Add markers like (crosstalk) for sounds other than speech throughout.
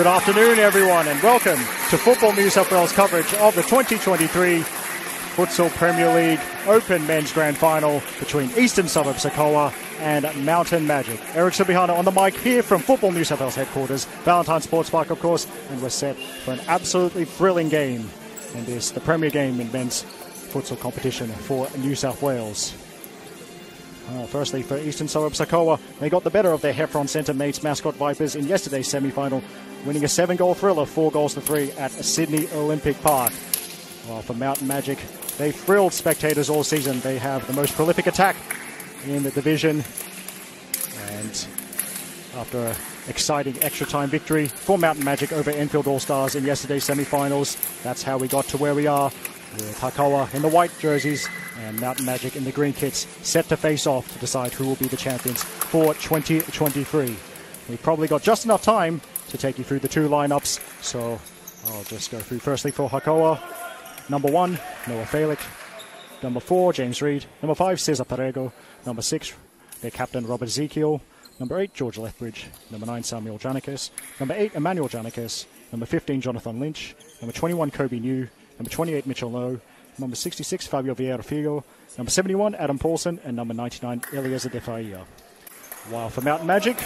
Good afternoon, everyone, and welcome to Football New South Wales coverage of the 2023 Futsal Premier League Open Men's Grand Final between Eastern Suburbs Hakoah and Mountain Majik. Eric Subihana on the mic here from Football New South Wales headquarters, Valentine Sports Park, of course, and we're set for an absolutely thrilling game. And this the premier game in men's futsal competition for New South Wales. Well, firstly, for Eastern Suburbs Hakoah, they got the better of their Heffron Centre mates Mascot Vipers in yesterday's semi final, winning a seven goal thriller, four goals to three at Sydney Olympic Park. While for Mountain Majik, they thrilled spectators all season. They have the most prolific attack in the division. And after an exciting extra time victory for Mountain Majik over Enfield All Stars in yesterday's semi finals, that's how we got to where we are with in the white jerseys and Mountain Majik in the green kits set to face off to decide who will be the champions for 2023. We've probably got just enough time to take you through the two lineups, so I'll just go through firstly for Hakoah. Number one, Noah Falick. Number four, James Reed. Number five, Cesar Perego. Number six, their captain, Robert Ezekiel. Number eight, George Lethbridge. Number nine, Samuel Janikis. Number eight, Emmanuel Janikis. Number 15, Jonathan Lynch. Number 21, Kobe New. Number 28, Mitchell Lowe. Number 66, Fabio Vieira Figo. Number 71, Adam Paulson. And number 99, Eliezer Defaia. While for Mountain Majik,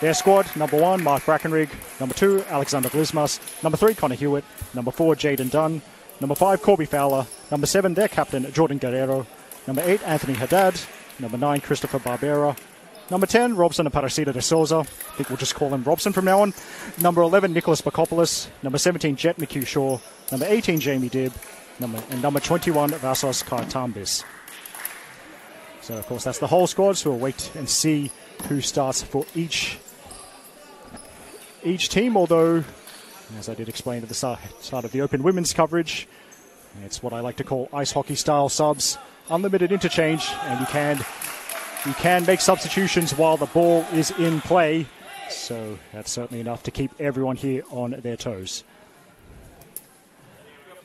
their squad, number one, Mark Brackenrig. Number two, Alexander Glismas. Number three, Connor Hewitt. Number four, Jaden Dunn. Number five, Corby Fowler. Number seven, their captain, Jordan Guerrero. Number eight, Anthony Haddad. Number nine, Christopher Barbera. Number 10, Robson Aparecida de Souza. I think we'll just call him Robson from now on. Number 11, Nicholas Bakopoulos. Number 17, Jet McHugh Shaw. Number 18, Jamie Dibb. Number, and number 21, Vasos Kartambis. So, of course, that's the whole squad, so we'll wait and see who starts for each each team, although, as I did explain at the start, of the Open Women's coverage, it's what I like to call ice hockey style subs. Unlimited interchange, and you can you can make substitutions while the ball is in play. So that's certainly enough to keep everyone here on their toes.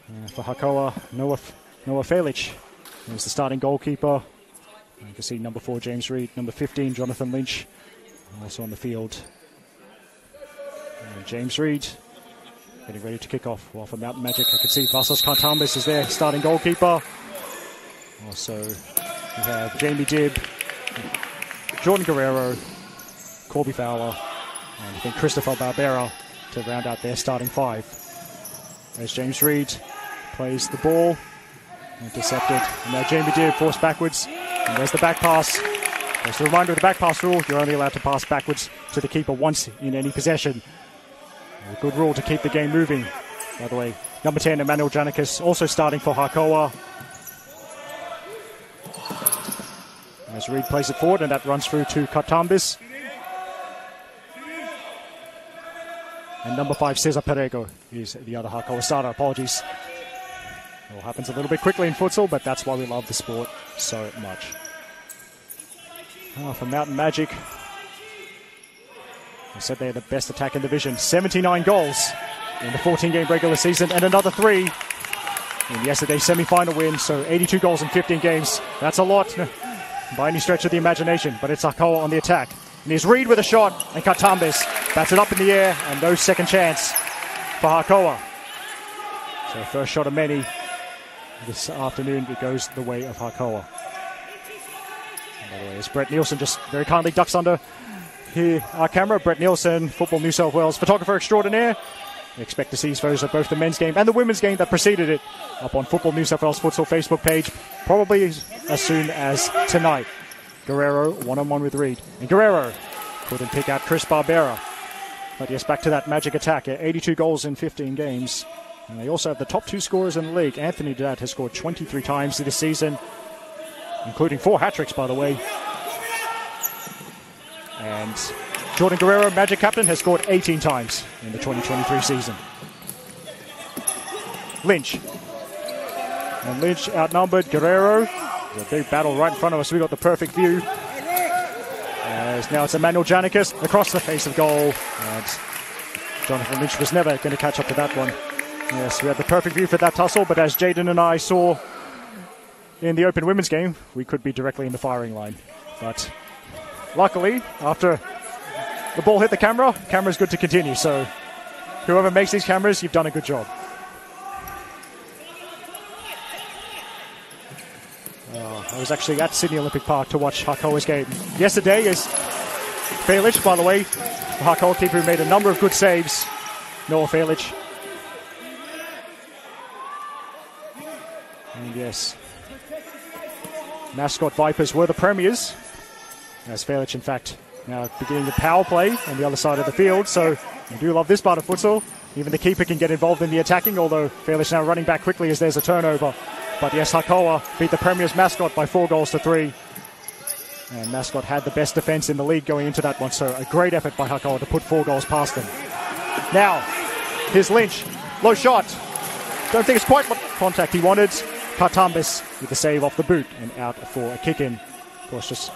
Uh, for Hakoah, Noah, Noah Felic is the starting goalkeeper. You can see number four, James Reed, number 15, Jonathan Lynch, also on the field. And James Reed getting ready to kick off. Well, for Mountain Majik, I can see Vasos Kantambis is there, starting goalkeeper. Also, we have Jamie Dibb, Jordan Guerrero, Corby Fowler, and I think Christopher Barbera to round out their starting five. As James Reed plays the ball, intercepted, and now Jamie Dibb forced backwards, and there's the back pass. Just a reminder of the back pass rule, you're only allowed to pass backwards to the keeper once in any possession. A good rule to keep the game moving. By the way, number 10, Emmanuel Janikis, also starting for Hakoah. As Reed plays it forward, and that runs through to Katambis. And number five, Cesar Perego, is the other Hakoah starter. Apologies. It all happens a little bit quickly in futsal, but that's why we love the sport so much. Oh, for Mountain Majik, I said they're the best attack in the division. 79 goals in the 14 game regular season, and another three in yesterday's semi final win. So 82 goals in 15 games. That's a lot (laughs) by any stretch of the imagination, but it's Hakoah on the attack. And here's Reed with a shot, and Katambis bats it up in the air, and no second chance for Hakoah. So, first shot of many this afternoon, it goes the way of Hakoah. By the way, as Brett Nielsen just very kindly ducks under here, our camera, Brett Nielsen, Football New South Wales photographer extraordinaire. We expect to see photos of both the men's game and the women's game that preceded it up on Football New South Wales Futsal Facebook page, probably as soon as tonight. Guerrero one on one with Reed. And Guerrero couldn't pick out Chris Barbera. But yes, back to that magic attack. 82 goals in 15 games. And they also have the top two scorers in the league. Anthony Haddad has scored 23 times this season, including four hat tricks, by the way. And Jordan Guerrero, Magic captain, has scored 18 times in the 2023 season. Lynch. And Lynch outnumbered Guerrero. There's a big battle right in front of us. We've got the perfect view. As now it's Emmanuel Janikis across the face of goal. And Jonathan Lynch was never going to catch up to that one. Yes, we had the perfect view for that tussle, but as Jaden and I saw in the Open Women's game, we could be directly in the firing line. But luckily, after the ball hit the camera, camera's good to continue. So whoever makes these cameras, you've done a good job. Oh, I was actually at Sydney Olympic Park to watch Hakoah's game. Yesterday is Felic, by the way, the Hakoah keeper made a number of good saves. Noah Felic. And yes, mascot Vipers were the premiers. As Felic, in fact, now beginning the power play on the other side of the field. So I do love this part of futsal. Even the keeper can get involved in the attacking, although Felic now running back quickly as there's a turnover. But yes, Hakoah beat the Premier's mascot by four goals to three. And Mascot had the best defense in the league going into that one, so a great effort by Hakoah to put four goals past them. Now, here's Lynch. Low shot. Don't think it's quite what contact he wanted. Kartambis with the save off the boot and out for a kick in. Of course, just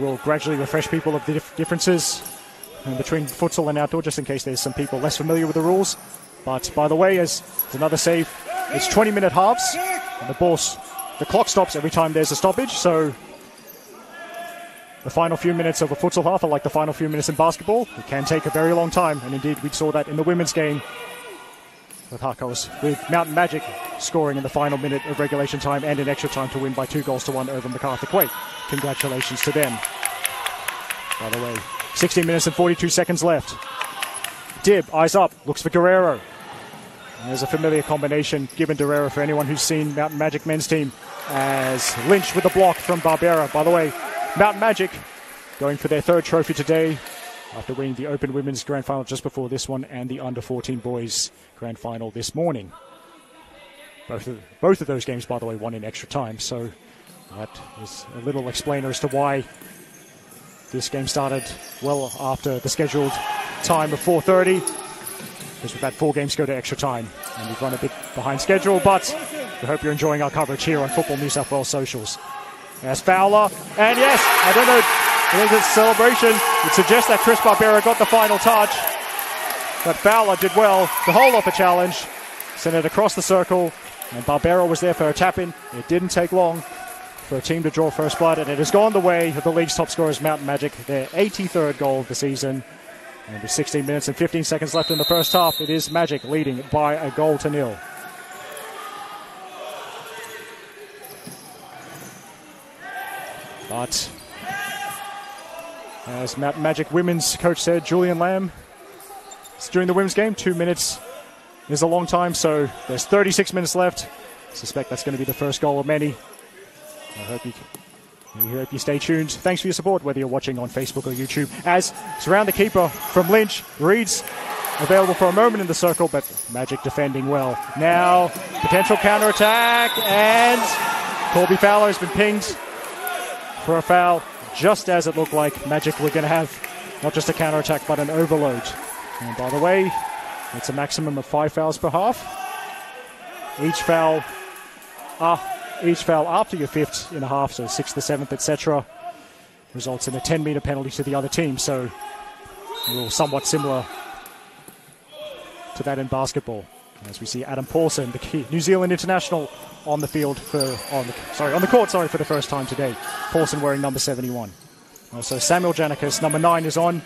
we'll gradually refresh people of the dif- differences uh, between futsal and outdoor, just in case there's some people less familiar with the rules. But by the way, as another save, it's 20 minute halves, and the boss, the clock stops every time there's a stoppage. So the final few minutes of a futsal half are like the final few minutes in basketball. It can take a very long time, and indeed we saw that in the women's game with Hakos, with Mountain Majik scoring in the final minute of regulation time and in extra time to win by two goals to one over MacArthur Quake. Congratulations to them. By the way, 16 minutes and 42 seconds left. Dib, eyes up, looks for Guerrero. And there's a familiar combination given Guerrero for anyone who's seen Mountain Majik men's team as Lynch with the block from Barbera. By the way, Mountain Majik going for their third trophy today after winning the Open Women's Grand Final just before this one and the Under 14 Boys Grand Final this morning. Both of, both of those games, by the way, won in extra time. So that is a little explainer as to why this game started well after the scheduled time of 4:30. Because we've had four games go to extra time, and we've run a bit behind schedule. But we hope you're enjoying our coverage here on Football New South Wales socials. As Fowler, and yes, I don't know, Think it's celebration. It suggests that Chris Barbera got the final touch, but Fowler did well to hold off a challenge, sent it across the circle, and Barbera was there for a tap in. It didn't take long for a team to draw first blood, and it has gone the way of the league's top scorers, Mountain Magic, their 83rd goal of the season. And with 16 minutes and 15 seconds left in the first half, it is Magic leading by a goal to nil. But as Magic women's coach said, Julian Lamb, during the women's game, two minutes is a long time, so there's 36 minutes left. I suspect that's going to be the first goal of many. I hope you, I hope you stay tuned. Thanks for your support, whether you're watching on Facebook or YouTube. As surround the keeper from Lynch, Reeds available for a moment in the circle, but Magic defending well. Now, potential counter attack, and Colby Fowler has been pinged for a foul, just as it looked like Magic were going to have not just a counter attack, but an overload. And by the way, it's a maximum of five fouls per half. Each foul, uh, each foul after your fifth in a half, so sixth, the seventh, etc., results in a 10 meter penalty to the other team. So, somewhat similar to that in basketball. As we see Adam Paulson, the New Zealand international, on the field for on the sorry on the court sorry for the first time today. Paulson wearing number 71. Also Samuel Janikis, number nine, is on,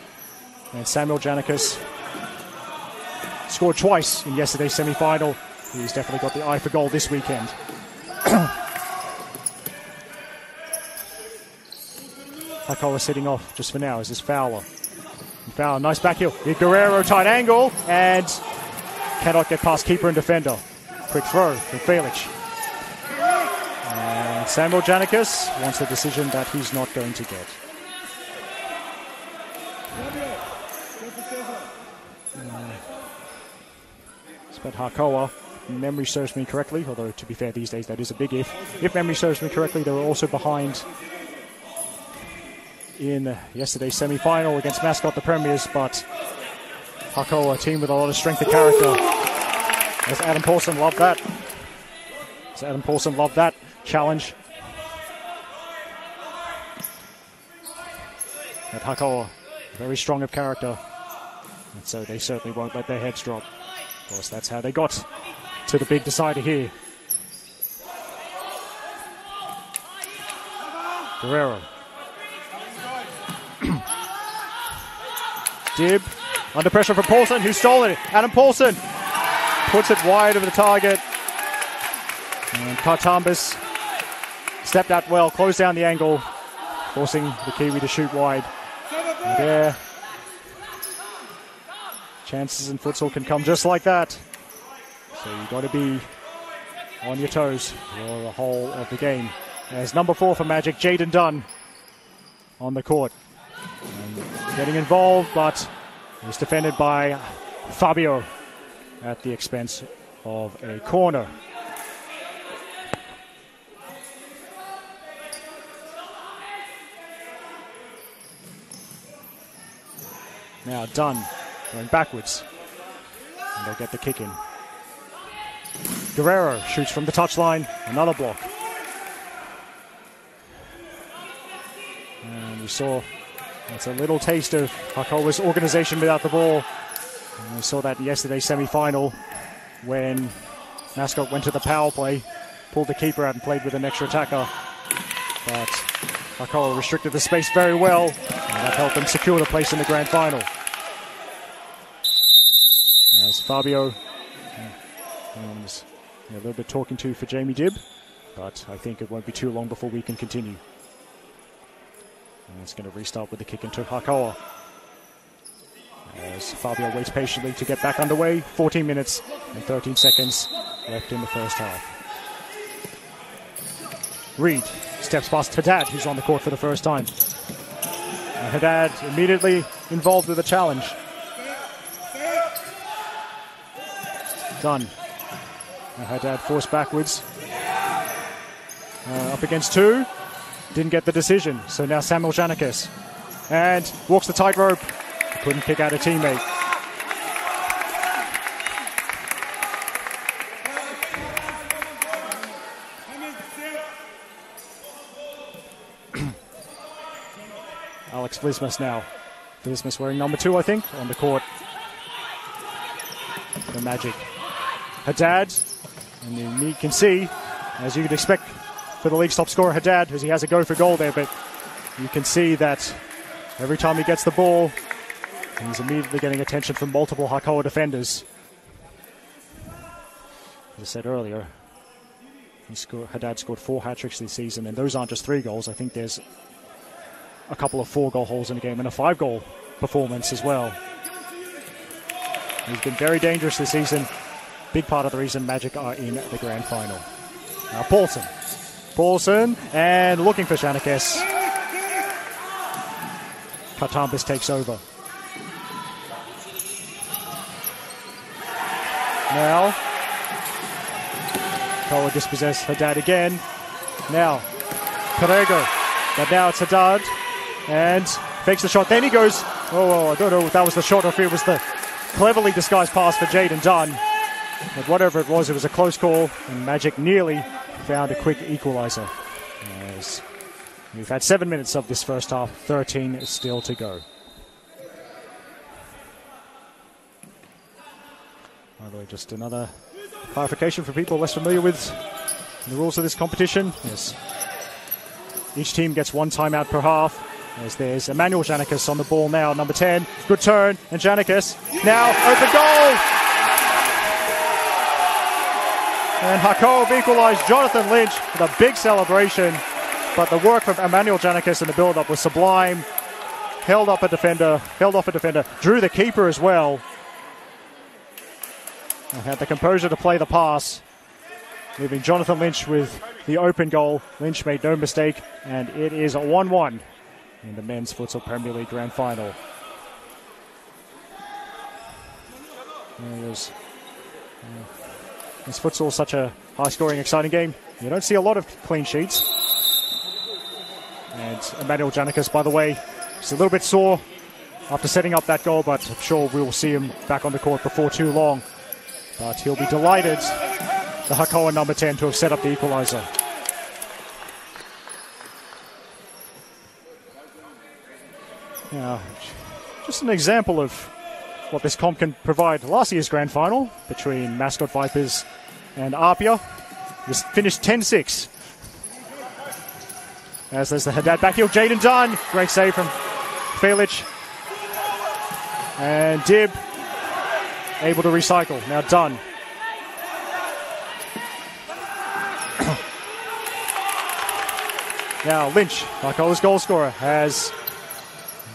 and Samuel Janikis scored twice in yesterday's semi-final. He's definitely got the eye for goal this weekend. (coughs) Hakoah sitting off just for now as this Fowler. Fowler, nice back heel. Guerrero tight angle and cannot get past keeper and defender. Quick throw from Felix. And Samuel Janikis wants a decision that he's not going to get. Uh, but Hakoah, memory serves me correctly, although to be fair, these days that is a big if. If memory serves me correctly, they were also behind in yesterday's semi-final against Mascot the Premiers, but Hakoah, a team with a lot of strength of character. As Adam Paulson loved that. As Adam Paulson loved that challenge. But Hakoah, very strong of character. And so they certainly won't let their heads drop. Of course, that's how they got to the big decider here. Guerrero. (clears throat) Dib Under pressure from Paulson, who stole it. Adam Paulson puts it wide of the target. And Kartambis stepped out well, closed down the angle, forcing the Kiwi to shoot wide. And there, chances in futsal can come just like that. So you've got to be on your toes for the whole of the game. As number four for Magic, Jaden Dunn on the court. And getting involved, but was defended by Fabio at the expense of a corner. Now Dunn going backwards. And they get the kick in. Guerrero shoots from the touchline. Another block. And we saw that's a little taste of Hakoah's organization without the ball. And we saw that in yesterday's semi-final when Mascot went to the power play, pulled the keeper out and played with an extra attacker. But Hakoah restricted the space very well, and that helped them secure the place in the grand final. As Fabio hmm, hmm, and a little bit talking to for Jamie Dibb, but I think it won't be too long before we can continue. And it's going to restart with the kick into Hakoah. As Fabio waits patiently to get back underway. 14 minutes and 13 seconds left in the first half. Reed steps past Haddad, who's on the court for the first time. And Haddad immediately involved with a challenge. Done. And Haddad forced backwards. Uh, up against two. Didn't get the decision. So now Samuel Janikis. And walks the tightrope. Couldn't kick out a teammate. (clears throat) Alex Vlismas now. Vlismas wearing number two, I think, on the court. The Magic. Haddad, and you can see, as you would expect for the league's top scorer, Haddad, as he has a go for goal there, but you can see that every time he gets the ball, he's immediately getting attention from multiple Hakoah defenders. As I said earlier, scored, Haddad scored four hat tricks this season, and those aren't just three goals. I think there's a couple of four goal holes in the game and a five goal performance as well. He's been very dangerous this season. Big part of the reason Magic are in the grand final. Now Paulson. Paulson and looking for Shanakes. Katambis takes over. Now Koa dispossessed Haddad again. Now Perego. But now it's Haddad and fakes the shot. Then he goes, oh, I don't know if that was the shot or if it was the cleverly disguised pass for Jaden Dunn. But whatever it was, it was a close call, and Magic nearly found a quick equaliser. As we've had seven minutes of this first half, 13 still to go. By the way, just another clarification for people less familiar with the rules of this competition. Yes. Each team gets one timeout per half. As there's Emmanuel Janikis on the ball now, number 10. Good turn, and Janikis now open goal! And Hakoah have equalised Jonathan Lynch with a big celebration. But the work from Emmanuel Janikis in the build-up was sublime. Held up a defender, held off a defender, drew the keeper as well. And had the composure to play the pass, leaving Jonathan Lynch with the open goal. Lynch made no mistake, and it is a 1 1 in the Men's Futsal Premier League Grand Final. There was, uh, this futsal is such a high scoring, exciting game. You don't see a lot of clean sheets. And Emmanuel Janikis, by the way, is a little bit sore after setting up that goal, but I'm sure we will see him back on the court before too long. But he'll be delighted, the Hakoah number 10, to have set up the equaliser. Yeah, just an example of what this comp can provide. Last year's grand final between Mascot Vipers and Apia just finished 10 6. As there's the Haddad back heel, Jaden Dunn. Great save from Felix. And Dib able to recycle. Now done. (coughs) now Lynch, Hakoah's goal scorer, has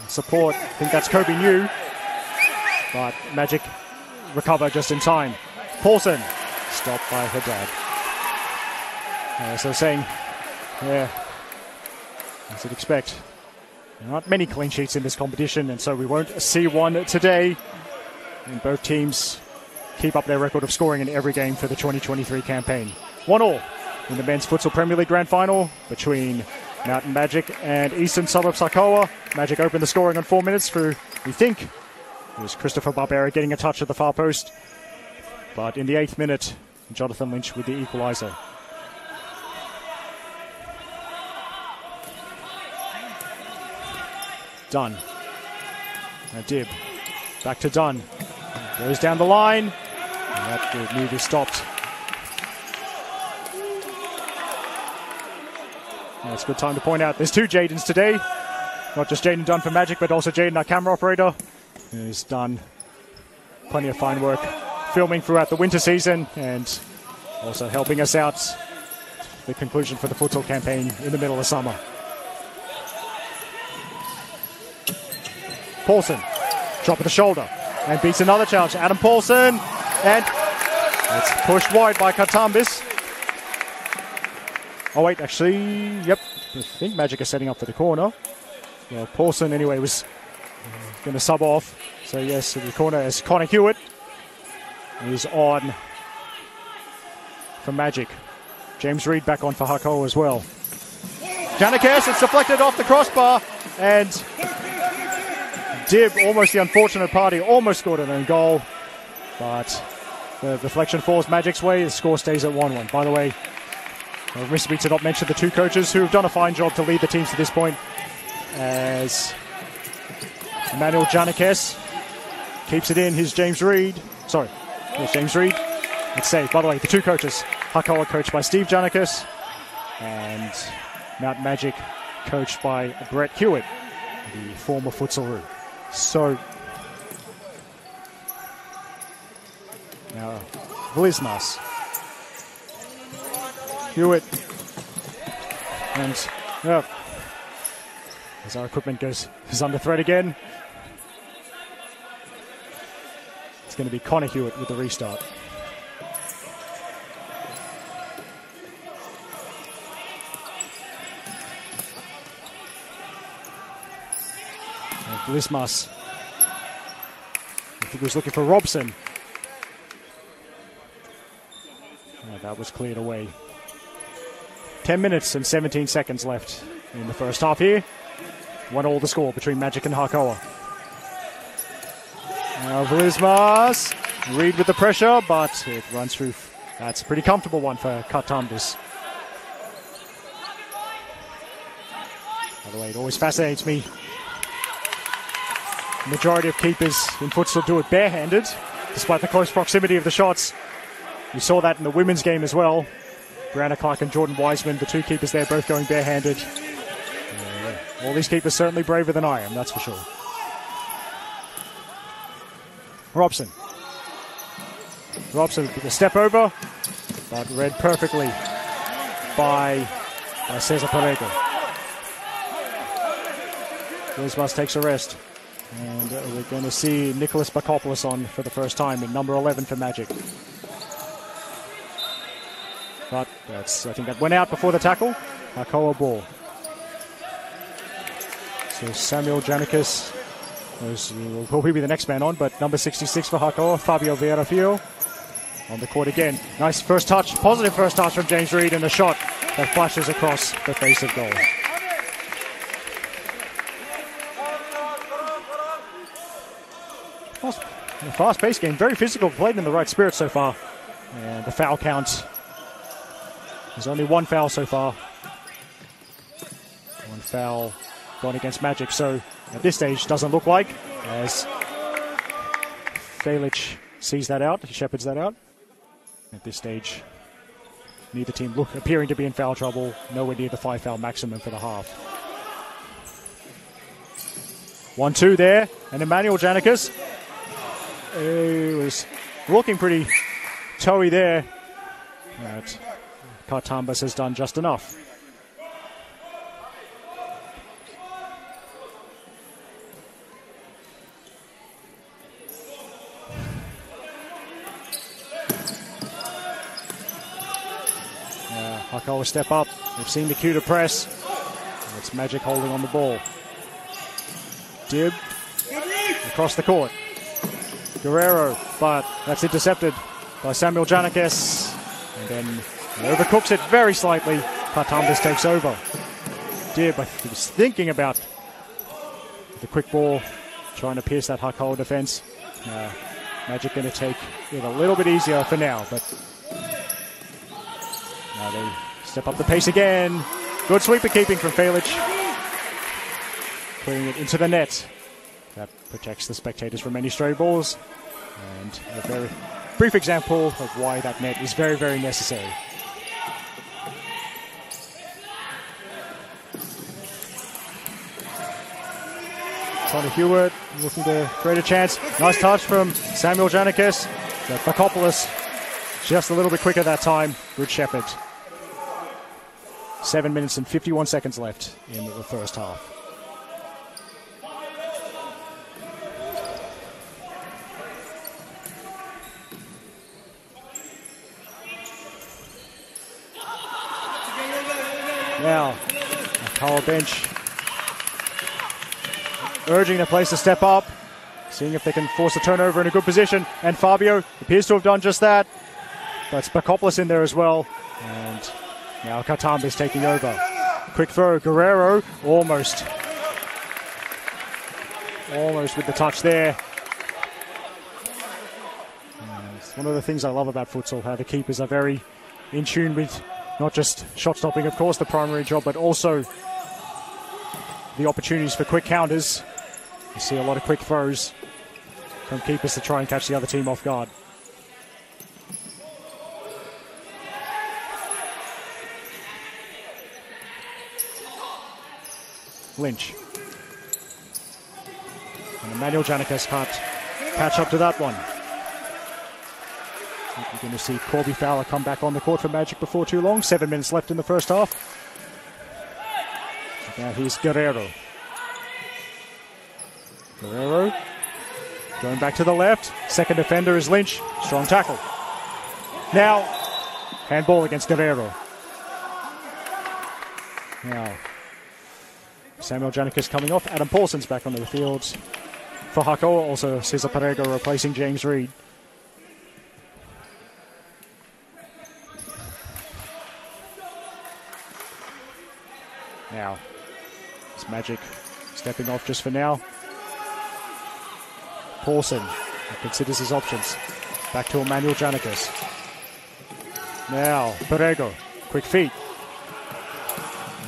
support. I think that's Kobe New. But Magic recover just in time. Paulson stopped by Haddad. Uh, so saying, yeah, as you'd expect, not many clean sheets in this competition, and so we won't see one today. And both teams keep up their record of scoring in every game for the 2023 campaign. One all in the men's futsal Premier League Grand Final between Mountain Majik and Eastern Suburbs Hakoah. Magic opened the scoring on four minutes through, we think, it was Christopher Barbera getting a touch at the far post. But in the eighth minute, Jonathan Lynch with the equaliser. Dunn. Now Dib. Back to Dunn. Goes down the line. That move is stopped. That's a good time to point out there's two Jadens today. Not just Jaden Dunn for Magic, but also Jaden, our camera operator, who's done plenty of fine work filming throughout the winter season and also helping us out the conclusion for the futsal campaign in the middle of summer. Paulson, drop of the shoulder, and beats another challenge. Adam Paulson, and it's pushed wide by Katambis. Oh wait, actually, yep. I think Magic is setting up for the corner. Well, Paulson anyway was going to sub off. So yes, the corner is Connor Hewitt. He's on for Magic. James Reed back on for Hakoah as well. Janikes, it's deflected off the crossbar, and Dib, almost the unfortunate party, almost scored an own goal, but the deflection falls Magic's way. The score stays at 1 1. By the way, I wish me to not mention the two coaches who have done a fine job to lead the teams to this point, as Emmanuel Janikes keeps it in. His James Reed. Sorry, yes, James Reed. It's safe. By the way, the two coaches, Hakoah coached by Steve Janikes and Mount Magic coached by Brett Hewitt, the former Futsalroo. So now Vlismas. Hewitt. And yeah, as our equipment goes is under threat again. It's going to be Connor Hewitt with the restart. Lismas. I think he was looking for Robson. Oh, that was cleared away. 10 minutes and 17 seconds left in the first half here. One all the score between Magic and Hakoah. Now Vlismas. Reed with the pressure, but it runs through. That's a pretty comfortable one for Katambis. By the way, it always fascinates me The majority of keepers in futsal do it barehanded, despite the close proximity of the shots. We saw that in the women's game as well. Brianna Clark and Jordan Wiseman, the two keepers there, both going barehanded. All these keepers certainly braver than I am, that's for sure. Robson. Robson with a step over, but read perfectly by, by Cesar Perego. Wilsmas takes a rest. And uh, we're going to see Nicholas Bakopoulos on for the first time in number 11 for Magic. But that's, I think that went out before the tackle. Hakoah ball. So Samuel Janikis Uh, will probably be the next man on, but number 66 for Hakoah, Fabio Villarafio on the court again. Nice first touch, positive first touch from James Reed, and a shot that flashes across the face of goal. Fast, fast paced game, very physical, played in the right spirit so far. And the foul count. There's only one foul so far. One foul gone against Magic, so at this stage doesn't look like as Felic sees that out, he shepherds that out. At this stage, neither team look appearing to be in foul trouble, nowhere near the five foul maximum for the half. One two there, and Emmanuel Janikis It was looking pretty toey there. But Kartambas has done just enough. Hakoah step up. They've seen the cue to press. It's Magic holding on the ball. Dib across the court. Guerrero, but that's intercepted by Samuel Janikis. And then he overcooks it very slightly. Kartambis takes over. Dib, he was thinking about the quick ball, trying to pierce that Hakoah defense. Uh, Magic going to take it a little bit easier for now, but now they step up the pace again. Good sweeper keeping from Felic. Putting it into the net. That protects the spectators from any stray balls. And a very brief example of why that net is very, very necessary. Connor Hewitt looking to create a chance. Nice touch from Samuel Janikis. Bakopoulos just a little bit quicker that time. Good Shepherd. Seven minutes and 51 seconds left in the first half. Now, a Power bench urging the place to step up, seeing if they can force a turnover in a good position. And Fabio appears to have done just that. But Bakopoulos in there as well. And now Kartambis taking over. Quick throw, Guerrero almost. Almost with the touch there. And it's one of the things I love about futsal, how the keepers are very in tune with not just shot stopping, of course, the primary job, but also the opportunities for quick counters. You see a lot of quick throws from keepers to try and catch the other team off guard. Lynch. And Emmanuel Janikis can't catch up to that one. You're going to see Corby Fowler come back on the court for Magic before too long. Seven minutes left in the first half. Now here's Guerrero. Guerrero going back to the left. Second defender is Lynch. Strong tackle. Now, handball against Guerrero. Now, Samuel Janikis coming off. Adam Paulson's back onto the field for Hakoah. Also, Cesar Perego replacing James Reed. Now, it's Magic stepping off just for now. Paulson considers his options. Back to Emmanuel Janikis. Now, Perego, quick feet.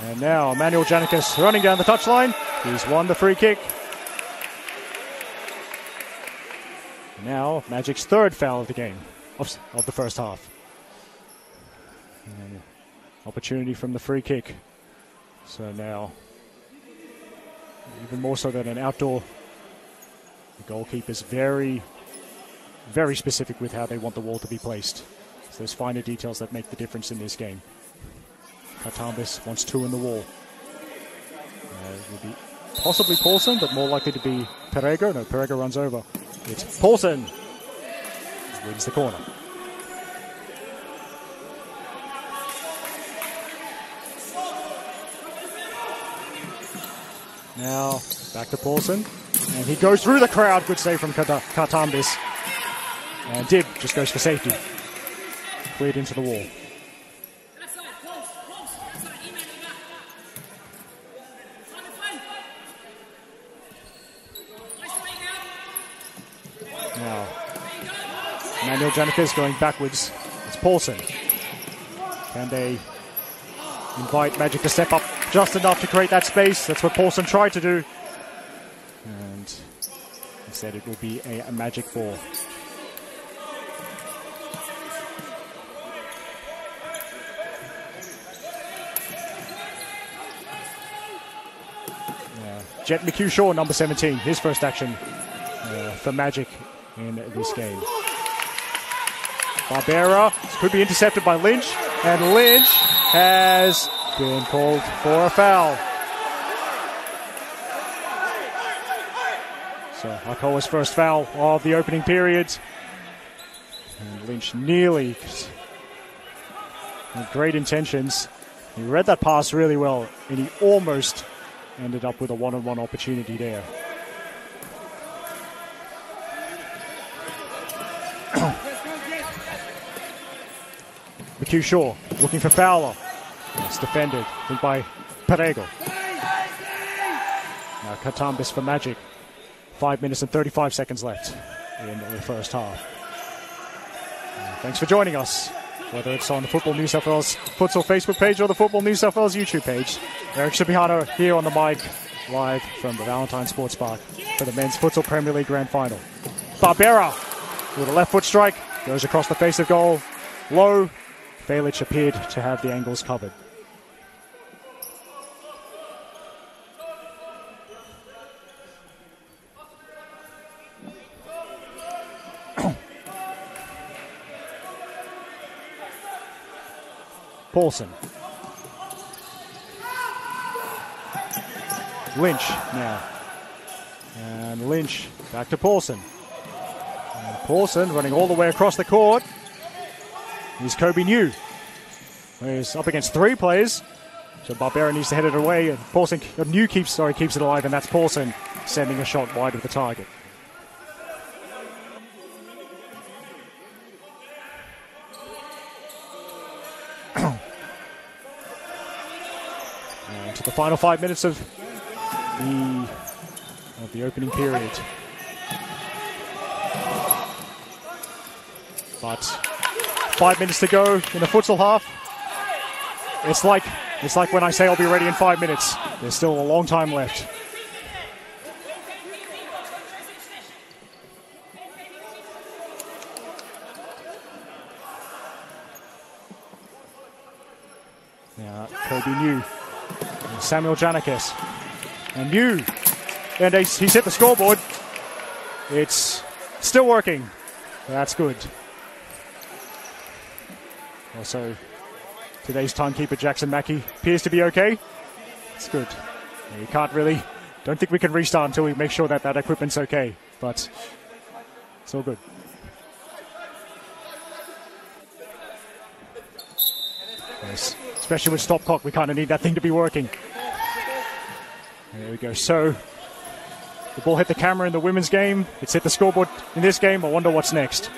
And now Emmanuel Janikis running down the touchline. He's won the free kick. Now Magic's third foul of the game, of, of the first half. And opportunity from the free kick. So now, even more so than an outdoor, the goalkeeper's very, very specific with how they want the wall to be placed. So there's finer details that make the difference in this game. Kartambis wants two in the wall. Uh, it will be possibly Paulson, but more likely to be Perego. No, Perego runs over. It's Paulson. Wins the corner. Now back to Paulson. And he goes through the crowd. Good save from Kartambis. And Dib just goes for safety. Cleared into the wall. Emmanuel Janikis going backwards. It's Paulson. Can they invite Magic to step up just enough to create that space? That's what Paulson tried to do. And instead it will be a, a Magic ball. Jet McHugh Shaw, number 17, his first action uh, for Magic in this game. Barbera could be intercepted by Lynch, and Lynch has been called for a foul. So Hakoah's first foul of the opening period. And Lynch nearly great intentions. He read that pass really well, and he almost ended up with a one-on-one opportunity there. McHugh Shaw looking for Fowler. It's defended by Perego. Now Katambis for Magic. Five minutes and 35 seconds left in the first half. Uh, thanks for joining us, whether it's on the Football New South Wales Futsal Facebook page or the Football New South Wales YouTube page. Eric Shibihano here on the mic, live from the Valentine Sports Park for the Men's Futsal Premier League Grand Final. Barbera with a left foot strike goes across the face of goal. Low. Felic appeared to have the angles covered. (coughs) Paulson. Lynch now. And Lynch back to Paulson. And Paulson running all the way across the court. He's Kobe New. He's up against three players. So Barbera needs to head it away. And Paulson, uh, New keeps sorry keeps it alive, and that's Paulson sending a shot wide of the target. (clears throat) To the final five minutes of the of the opening period. But five minutes to go in the futsal half. It's like it's like when I say I'll be ready in five minutes. There's still a long time left. Yeah, Kobe New Samuel Janikis. And you. And he's hit the scoreboard. It's still working. That's good. Also, today's timekeeper, Jackson Mackey, appears to be okay. It's good. We can't really, don't think we can restart until we make sure that that equipment's okay. But it's all good. Yes. Especially with stop clock, we kind of need that thing to be working. There we go. So the ball hit the camera in the women's game. It's hit the scoreboard in this game. I wonder what's next.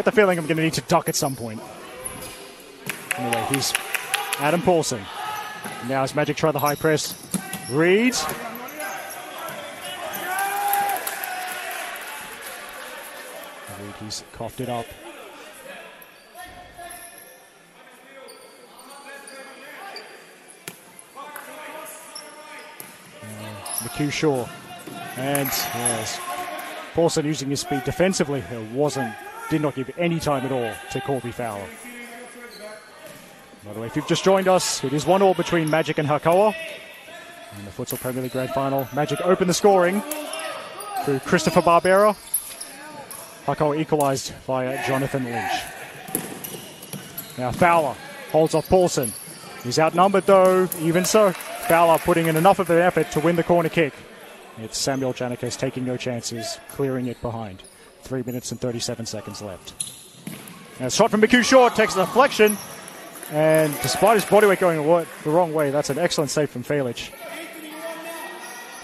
Get the feeling I'm going to need to duck at some point. Anyway, he's Adam Paulson. Now as Magic try the high press. Reed. Reed, he's coughed it up. McHugh Shaw. And yes, Paulson using his speed defensively it wasn't, did not give any time at all to Corby Fowler. By the way, if you've just joined us, it is one all between Magic and Hakoah in the Futsal Premier League Grand Final. Magic opened the scoring through Christopher Barbera. Hakoah equalised via Jonathan Lynch. Now Fowler holds off Paulson. He's outnumbered though, even so. Fowler putting in enough of an effort to win the corner kick. It's Samuel Janikis taking no chances, clearing it behind. Three minutes and 37 seconds left. A shot from McHugh Shaw takes a deflection, and despite his body weight going the wrong way, that's an excellent save from Felic.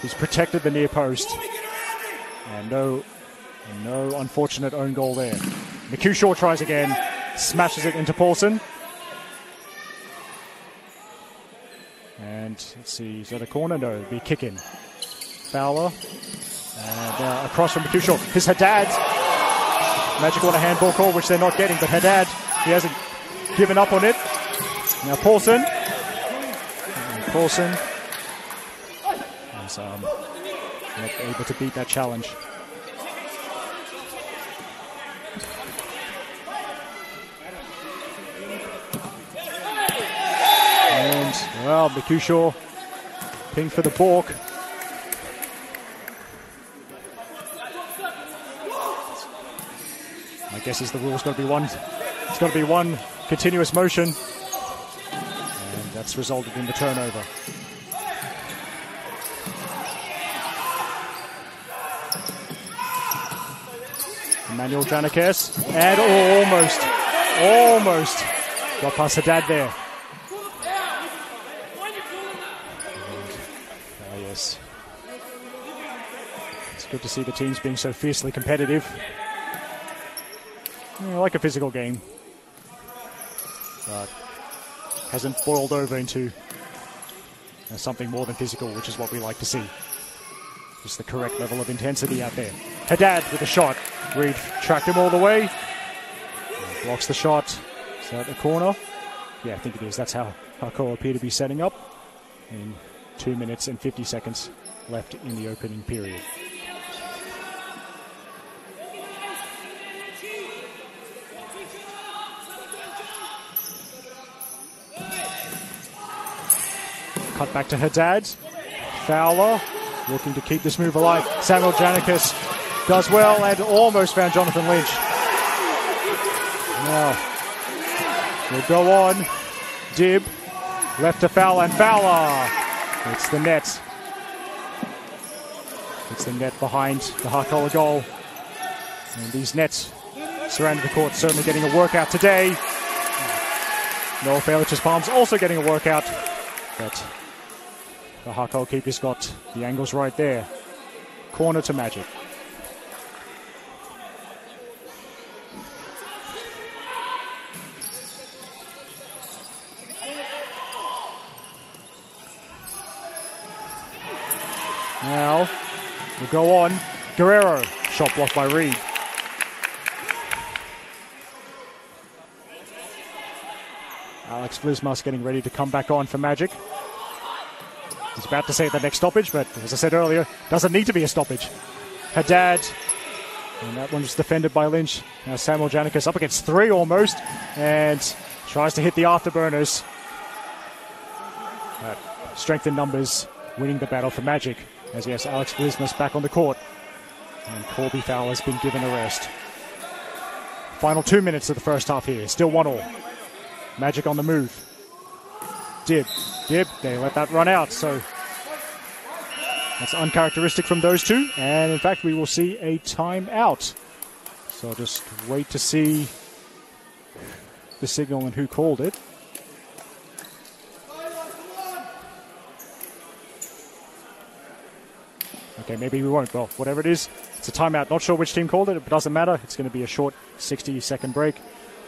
He's protected the near post. And no, no unfortunate own goal there. McHugh Shaw tries again, smashes it into Paulson. And let's see, is that a corner? No, it'd be kicking. Fowler. And uh, across from Bakusho. His Haddad. Magic on a handball call, which they're not getting, but Haddad, he hasn't given up on it. Now Paulson. And Paulson is um, not able to beat that challenge. And, well, McHugh Shaw ping for the balk. Guess is the rule's got to be one. It's got to be one continuous motion, and that's resulted in the turnover. Emmanuel Janakes, and almost, almost got past the dad there. Oh, yes. It's good to see the teams being so fiercely competitive. Yeah, like a physical game. But hasn't boiled over into uh, something more than physical, which is what we like to see. Just the correct level of intensity out there. Haddad with a shot. Reed tracked him all the way. Blocks the shot. Is that the corner? Yeah, I think it is. That's how Hakoah appear to be setting up. In two minutes and 50 seconds left in the opening period. Cut back to Haddad. Fowler looking to keep this move alive. Samuel Janikis does well and almost found Jonathan Lynch. Now, we'll go on. Dibb, left to Fowler, and Fowler. It's the net. It's the net behind the Hakoah goal. And these nets surrounding the court certainly getting a workout today. Noah Fairlich's Palms also getting a workout. But the Hakoah keeper's got the angles right there. Corner to Majik. Now, we'll go on. Guerrero, shot blocked by Reed. Alex Vlismas getting ready to come back on for Majik. He's about to say the next stoppage, but as I said earlier, doesn't need to be a stoppage. Haddad, and that one was defended by Lynch. Now Samuel Janikis up against three almost, and tries to hit the afterburners. Uh, strength in numbers, winning the battle for Majik. As yes, Alex Vlismas back on the court, and Corby Fowler has been given a rest. Final two minutes of the first half here, still one all. Majik on the move. Dibb, Dibb, they let that run out, so that's uncharacteristic from those two. And in fact, we will see a timeout. So just wait to see the signal and who called it. Okay, maybe we won't. Well, whatever it is, it's a timeout. Not sure which team called it. It doesn't matter. It's going to be a short 60 second break.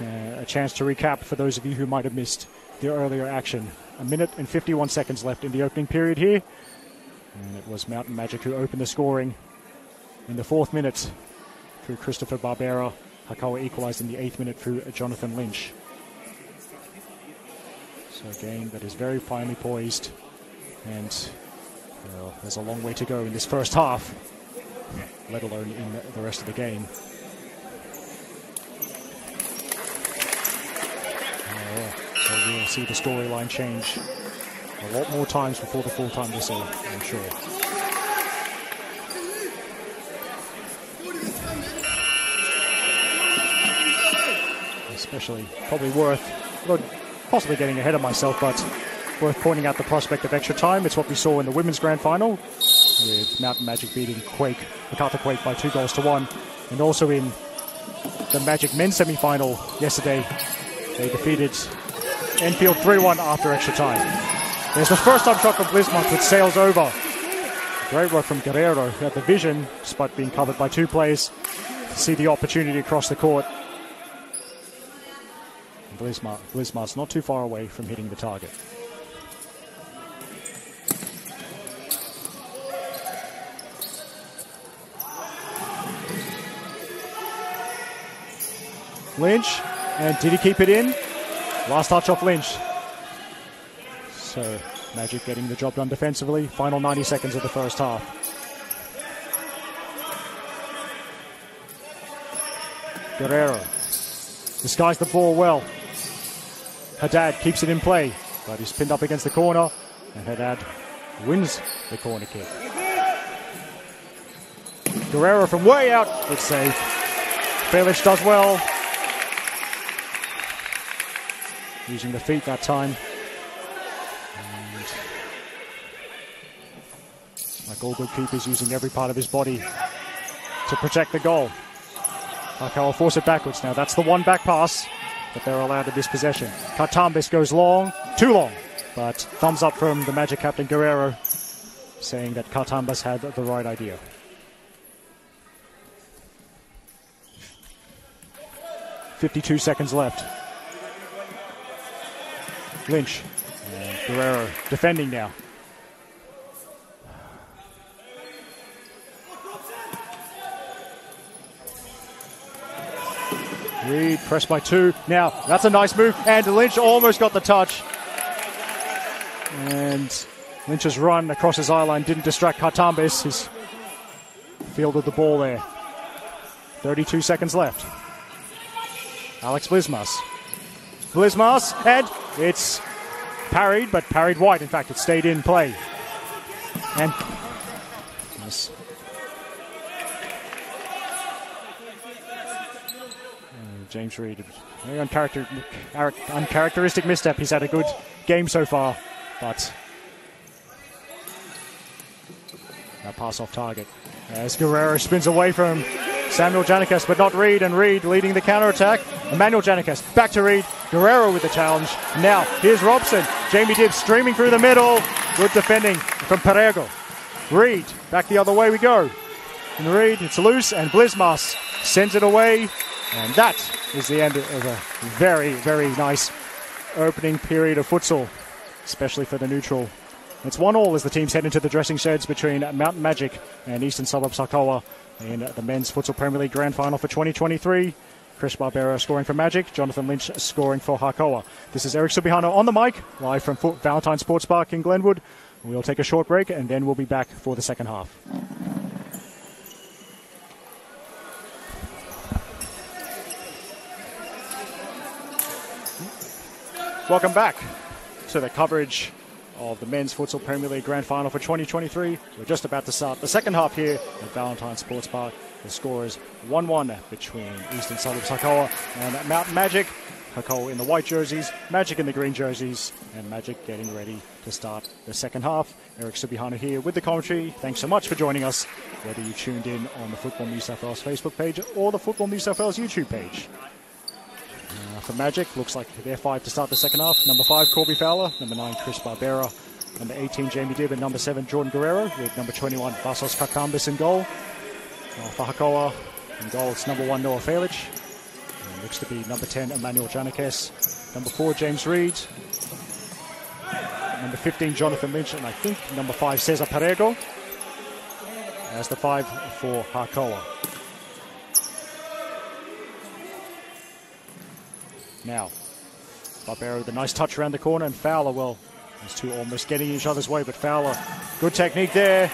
Uh, a chance to recap for those of you who might have missed the earlier action. A minute and 51 seconds left in the opening period here. And it was Mountain Majik who opened the scoring in the fourth minute through Christopher Barbera. Hakoah equalised in the eighth minute through Jonathan Lynch. So a game that is very finely poised and well, there's a long way to go in this first half, let alone in the rest of the game. See the storyline change a lot more times before the full-time whistle, I'm sure. Especially probably worth, possibly getting ahead of myself, but worth pointing out the prospect of extra time. It's what we saw in the women's grand final with Mountain Majik beating Quake, MacArthur Quake by two goals to one. And also in the Majik men's semi-final yesterday, they defeated Enfield 3 1 after extra time. There's the first time shot from Vlismas, which sails over. Great work from Guerrero, had the vision, despite being covered by two players, see the opportunity across the court. Vlismas, Vlismas not too far away from hitting the target. Lynch, and did he keep it in? Last touch off Lynch. So Majik getting the job done defensively. Final 90 seconds of the first half. Guerrero disguised the ball well. Haddad keeps it in play, but he's pinned up against the corner, and Haddad wins the corner kick. Guerrero from way out, it's safe. Felic does well. Using the feet that time. And like all good keepers, using every part of his body to protect the goal. Hakoah will force it backwards now. That's the one back pass that they're allowed in this possession. Katambis goes long, too long, but thumbs up from the Majik captain Guerrero saying that Katambas had the right idea. Fifty-two seconds left. Lynch and Guerrero defending now. Reed pressed by two. Now, that's a nice move. And Lynch almost got the touch. And Lynch's run across his eye line didn't distract Katambis. He's fielded the ball there. 32 seconds left. Alex Vlismas. Vlismas, head. it's parried, but parried wide. In fact, it stayed in play. And yes. Uh, James Reed. Very uncharacter- uncharacteristic misstep. He's had a good game so far, but that pass off target. As Guerrero spins away from Samuel Janikas, but not Reed, and Reed leading the counter attack. Emmanuel Janikas back to Reed. Guerrero with the challenge. Now here's Robson. Jamie Dibb streaming through the middle. Good defending from Perego. Reed back the other way we go. And Reed, it's loose, and Vlismas sends it away. And that is the end of a very, very nice opening period of futsal, especially for the neutral. It's one all as the teams head into the dressing sheds between Mountain Majik and Eastern Suburbs Hakoah in the Men's Futsal Premier League Grand Final for 2023. Chris Barbera scoring for Majik, Jonathan Lynch scoring for Hakoah. This is Eric Subihano on the mic, live from Valentine Sports Park in Glenwood. We'll take a short break and then we'll be back for the second half. Welcome back to the coverage of the Men's Futsal Premier League Grand Final for 2023. We're just about to start the second half here at Valentine Sports Park. The score is 1 1 between Eastern Suburbs Hakoah and Mount Majik. Hakoah in the white jerseys, Majik in the green jerseys, and Majik getting ready to start the second half. Eric Subihana here with the commentary. Thanks so much for joining us, whether you tuned in on the Football New South Wales Facebook page or the Football New South Wales YouTube page. For Majik, looks like they're five to start the second half. Number five, Corby Fowler. Number nine, Chris Barbera. Number 18, Jamie Dibb. And number seven, Jordan Guerrero. With number 21, Vasos Katambis in goal. Uh, for Hakoah, in goal, it's number one, Noah Felic. And looks to be number 10, Emmanuel Janikes. Number four, James Reed. Number 15, Jonathan Lynch. And I think number five, Cesar Perego. As the five for Hakoah. Now, Barbera with a nice touch around the corner, and Fowler, well, these two almost getting each other's way, but Fowler, good technique there.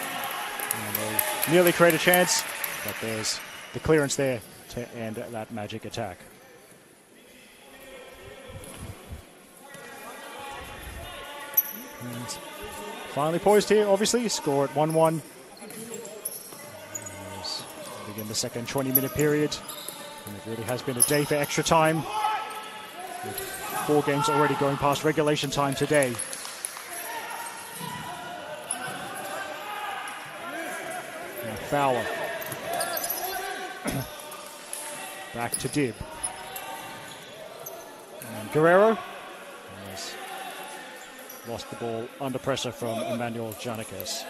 Nearly create a chance, but there's the clearance there to end that Majik attack. And finally poised here, obviously, score at 1 1. Begin the second 20 minute period. And it really has been a day for extra time. Four games already going past regulation time today. Fowler. (coughs) Back to Dibb. And Guerrero lost the ball under pressure from Emmanuel Janikis.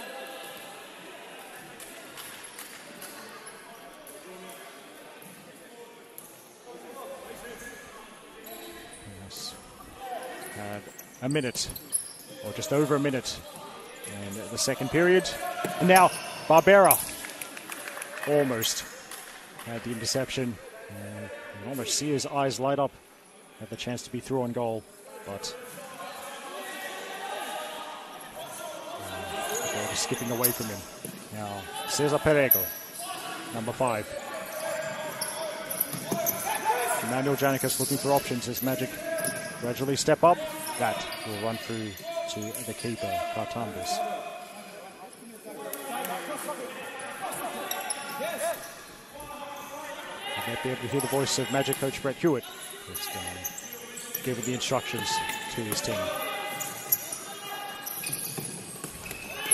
A minute, or just over a minute in the second period. And now Barbera almost had the interception. Uh, you almost see his eyes light up at the chance to be through on goal, but uh, the ball is skipping away from him. Now Cesar Perego, number five. Emmanuel Janikis looking for options as Majik gradually step up that will run through to the keeper, Katambis. might be able to hear the voice of Majik coach Brett Hewitt. Just uh, giving the instructions to his team.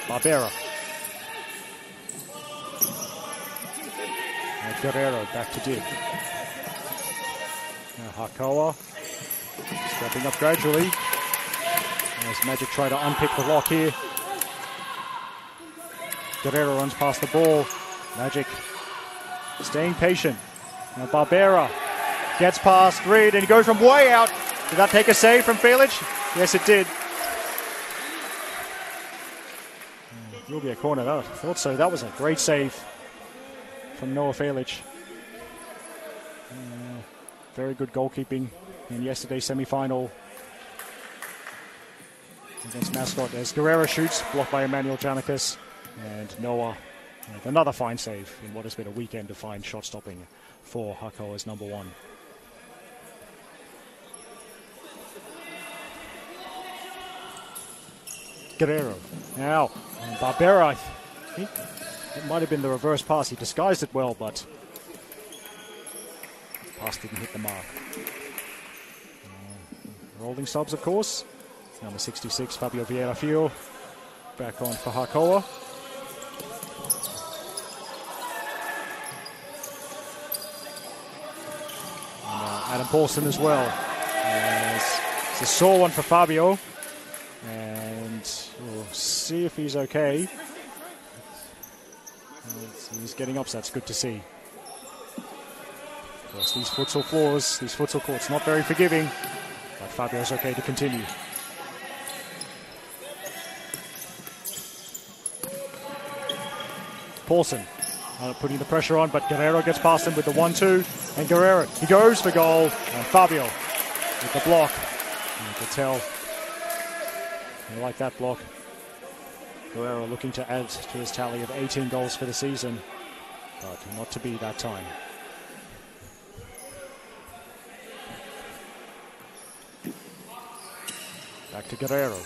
Barbera. Guerrero back to Dibb. Now Hakoa stepping up gradually. As Majik try to unpick the lock here. Guerrero runs past the ball. Majik staying patient. Now Barbera gets past Reed and he goes from way out. Did that take a save from Felix? Yes, it did. Will be a corner. though. I thought so. That was a great save from Noah Felix. Uh, very good goalkeeping in yesterday's semi-final against Mascot as Guerrero shoots, blocked by Emmanuel Janikis, and Noah with another fine save in what has been a weekend of fine shot stopping for Hakoah's number one. Guerrero. Now, Barbera, it might have been the reverse pass. He disguised it well, but the pass didn't hit the mark. Rolling subs, of course. Number 66, Fabio Vieira Fio, back on for Hakoah. And, uh, Adam Paulson as well. it's a sore one for Fabio. And we'll see if he's okay. He's getting up, so that's good to see. Of course, these futsal floors, these futsal courts, not very forgiving, Fabio's okay to continue. Paulson uh, putting the pressure on, but Guerrero gets past him with the 1 2. And Guerrero, he goes for goal. And Fabio with the block. You can tell. I like that block. Guerrero looking to add to his tally of 18 goals for the season, but not to be that time. To Guerrero.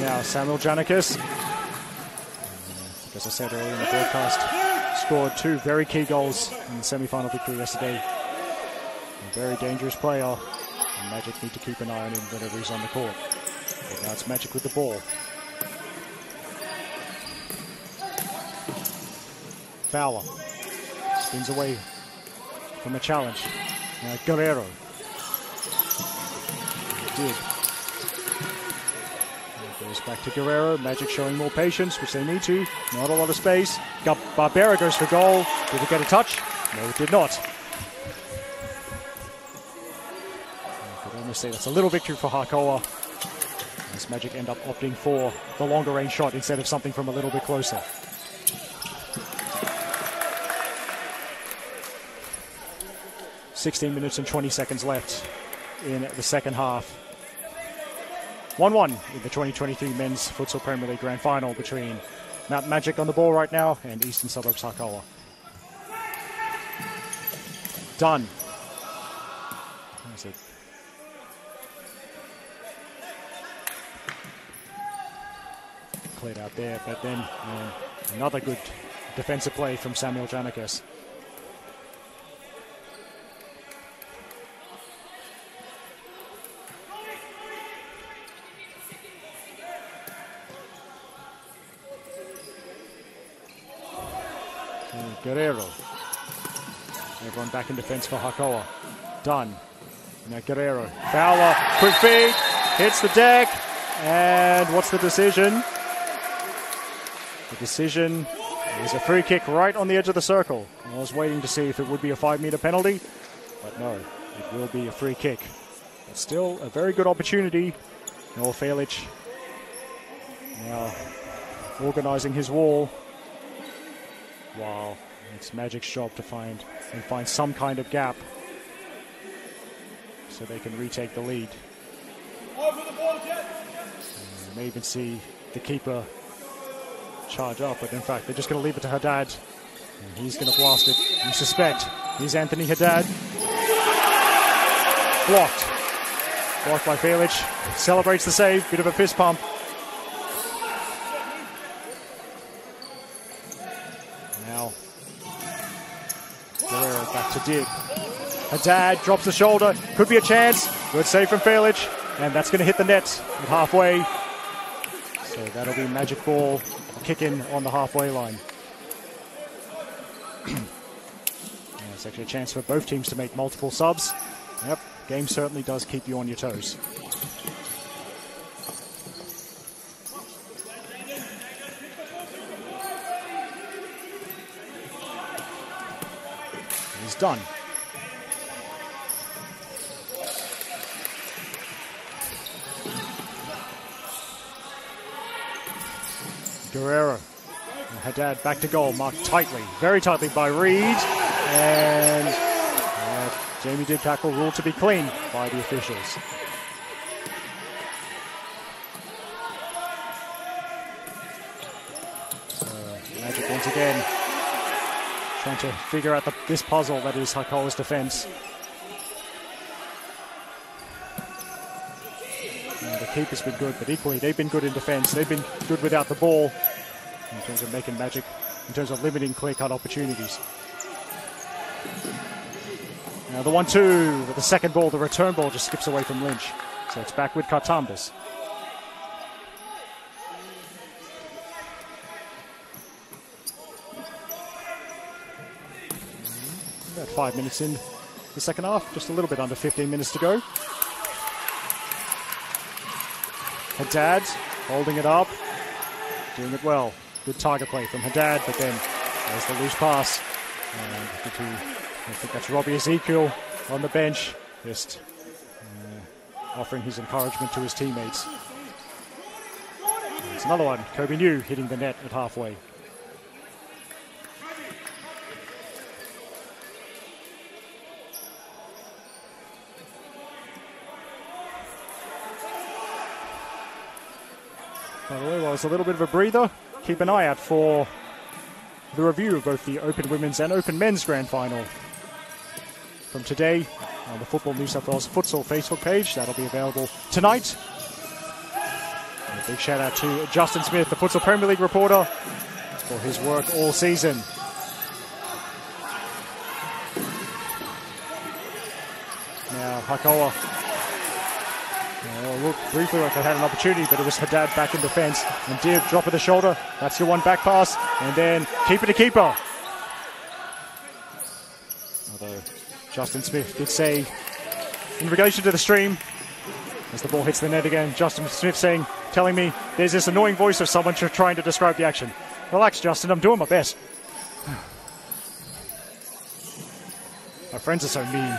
Now Samuel Janikis, as I said earlier in the broadcast, scored two very key goals in the semi-final victory yesterday. A very dangerous player, and Majik need to keep an eye on him whenever he's on the court. But now it's Majik with the ball. Fowler spins away from a challenge. Now Guerrero. Dibb Goes back to Guerrero. Majik showing more patience, which they need to. Not a lot of space. Barbera goes for goal. Did it get a touch? No, it did not. I could almost say that's a little victory for Hakoah. As Majik end up opting for the longer range shot instead of something from a little bit closer. Sixteen minutes and twenty seconds left in the second half. 1 1 in the 2023 Men's Futsal Premier League Grand Final between Mount Majik on the ball right now and Eastern Suburbs Hakoah. Done. Cleared out there, but then uh, another good defensive play from Samuel Janikis. Guerrero. Everyone back in defense for Hakoah. Done. Now Guerrero. Fowler. Quick feed. Hits the deck. And what's the decision? The decision is a free kick right on the edge of the circle. I was waiting to see if it would be a five meter penalty, but no, it will be a free kick. But still a very good opportunity. Noah Felic now organising his wall. Wow. It's Majik's job to find and find some kind of gap so they can retake the lead. you may even see the keeper charge up, but in fact, they're just going to leave it to Haddad. And he's going to blast it. You suspect. He's Anthony Haddad. Blocked. Blocked by Felix. Celebrates the save. Bit of a fist pump. To Dibb. Haddad drops the shoulder. Could be a chance. Good save from Fairlich. And that's going to hit the net at halfway. So that'll be Majik ball kick in on the halfway line. (clears throat) it's actually a chance for both teams to make multiple subs. Yep, game certainly does keep you on your toes. Done. Guerrero. Haddad back to goal, marked tightly, very tightly by Reed. And uh, Jamie Dibb tackle, ruled to be clean by the officials. Uh, Majik once again trying to figure out the, this puzzle that is Hakoah's defense. The keeper's been good, but equally they've been good in defence. They've been good without the ball in terms of making Majik, in terms of limiting clear cut opportunities. Now the one-two, with the second ball, the return ball just skips away from Lynch, so it's back with Katambas. Five minutes in the second half, just a little bit under 15 minutes to go. Haddad holding it up, doing it well. Good target play from Haddad, but then there's the loose pass. And I think that's Robbie Ezekiel on the bench, just uh, offering his encouragement to his teammates. There's another one, Kobe New hitting the net at halfway. Well, it's a little bit of a breather. Keep an eye out for the review of both the Open Women's and Open Men's Grand Final from today on the Football New South Wales Futsal Facebook page. That'll be available tonight. And a big shout out to Justin Smith, the Futsal Premier League reporter, for his work all season. Now, Hakoa looked briefly like they had an opportunity, but it was Haddad back in defence. And Dibb drop of the shoulder. That's your one back pass. And then keeper to keeper. Although Justin Smith did say, in relation to the stream, as the ball hits the net again, Justin Smith saying, telling me there's this annoying voice of someone trying to describe the action. Relax, Justin, I'm doing my best. (sighs) My friends are so mean.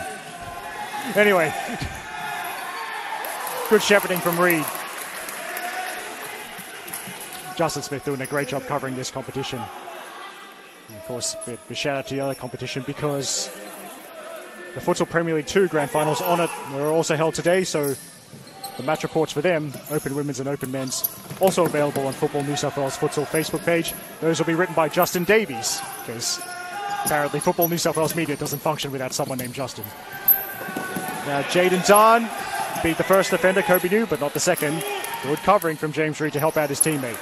Anyway. (laughs) Good shepherding from Reed. Justin Smith doing a great job covering this competition. And of course, a, shout out to the other competition because the Futsal Premier League 2 Grand Finals on it were also held today, so the match reports for them, Open Women's and Open Men's, also available on Football New South Wales Futsal Facebook page. Those will be written by Justin Davies, because apparently Football New South Wales media doesn't function without someone named Justin. Now, Jaden Dunn beat the first defender, Kobe New, but not the second. Good covering from James Reed to help out his teammate.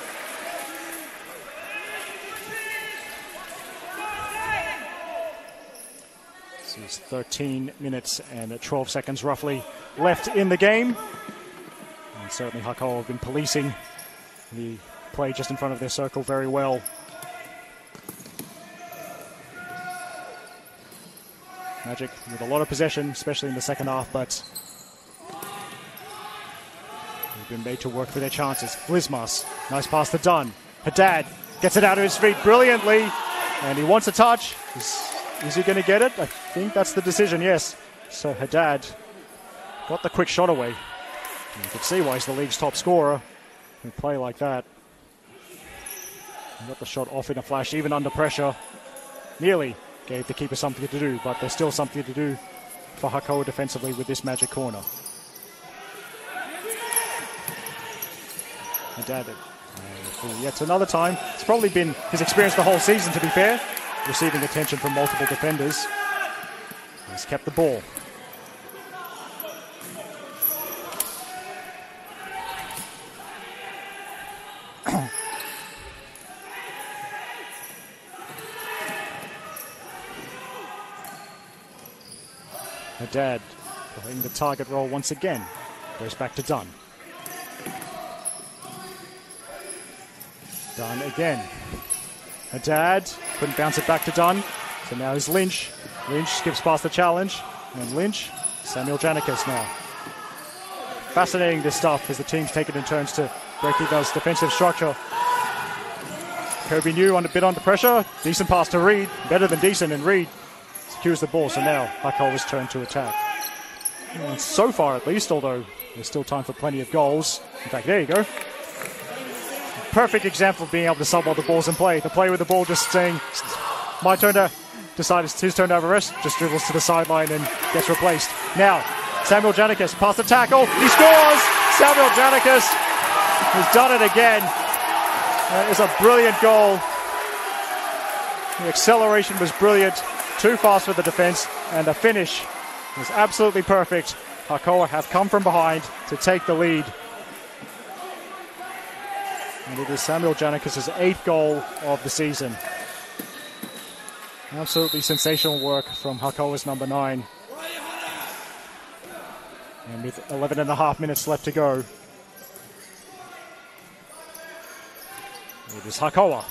This is 13 minutes and 12 seconds roughly left in the game. And certainly Hakoah have been policing the play just in front of their circle very well. Majik with a lot of possession, especially in the second half, but been made to work for their chances. Lismas, nice pass to Dunn. Haddad gets it out of his feet brilliantly, and he wants a touch. Is, is he going to get it? I think that's the decision, yes. So Haddad got the quick shot away. You can see why he's the league's top scorer. Can play like that. He got the shot off in a flash, even under pressure. Nearly gave the keeper something to do, but there's still something to do for Hakoah defensively with this Majik corner. Haddad uh, yet another time. It's probably been his experience the whole season, to be fair, receiving attention from multiple defenders. He's kept the ball. (coughs) Haddad playing the target role once again. Goes back to Dunn. Dunn again. Haddad couldn't bounce it back to Dunn. So now is Lynch. Lynch skips past the challenge. And Lynch, Samuel Janikis now. Fascinating this stuff as the teams take it in turns to break those defensive structure. Kobe New on a bit under pressure. Decent pass to Reed. Better than decent, and Reed secures the ball. So now Hucko is turned to attack. And so far, at least, although there's still time for plenty of goals. In fact, there you go. Perfect example of being able to sub while the ball's in play. The player with the ball just saying, my turn to decide it's his turn to have a rest, just dribbles to the sideline and gets replaced. Now, Samuel Janikis past the tackle. He scores! Samuel Janikis has done it again. That is a brilliant goal. The acceleration was brilliant. Too fast for the defense, and the finish was absolutely perfect. Hakoah have come from behind to take the lead. And it is Samuel Janikis' eighth goal of the season. Absolutely sensational work from Hakoah's number nine. And with 11 and a half minutes left to go, it is Hakoah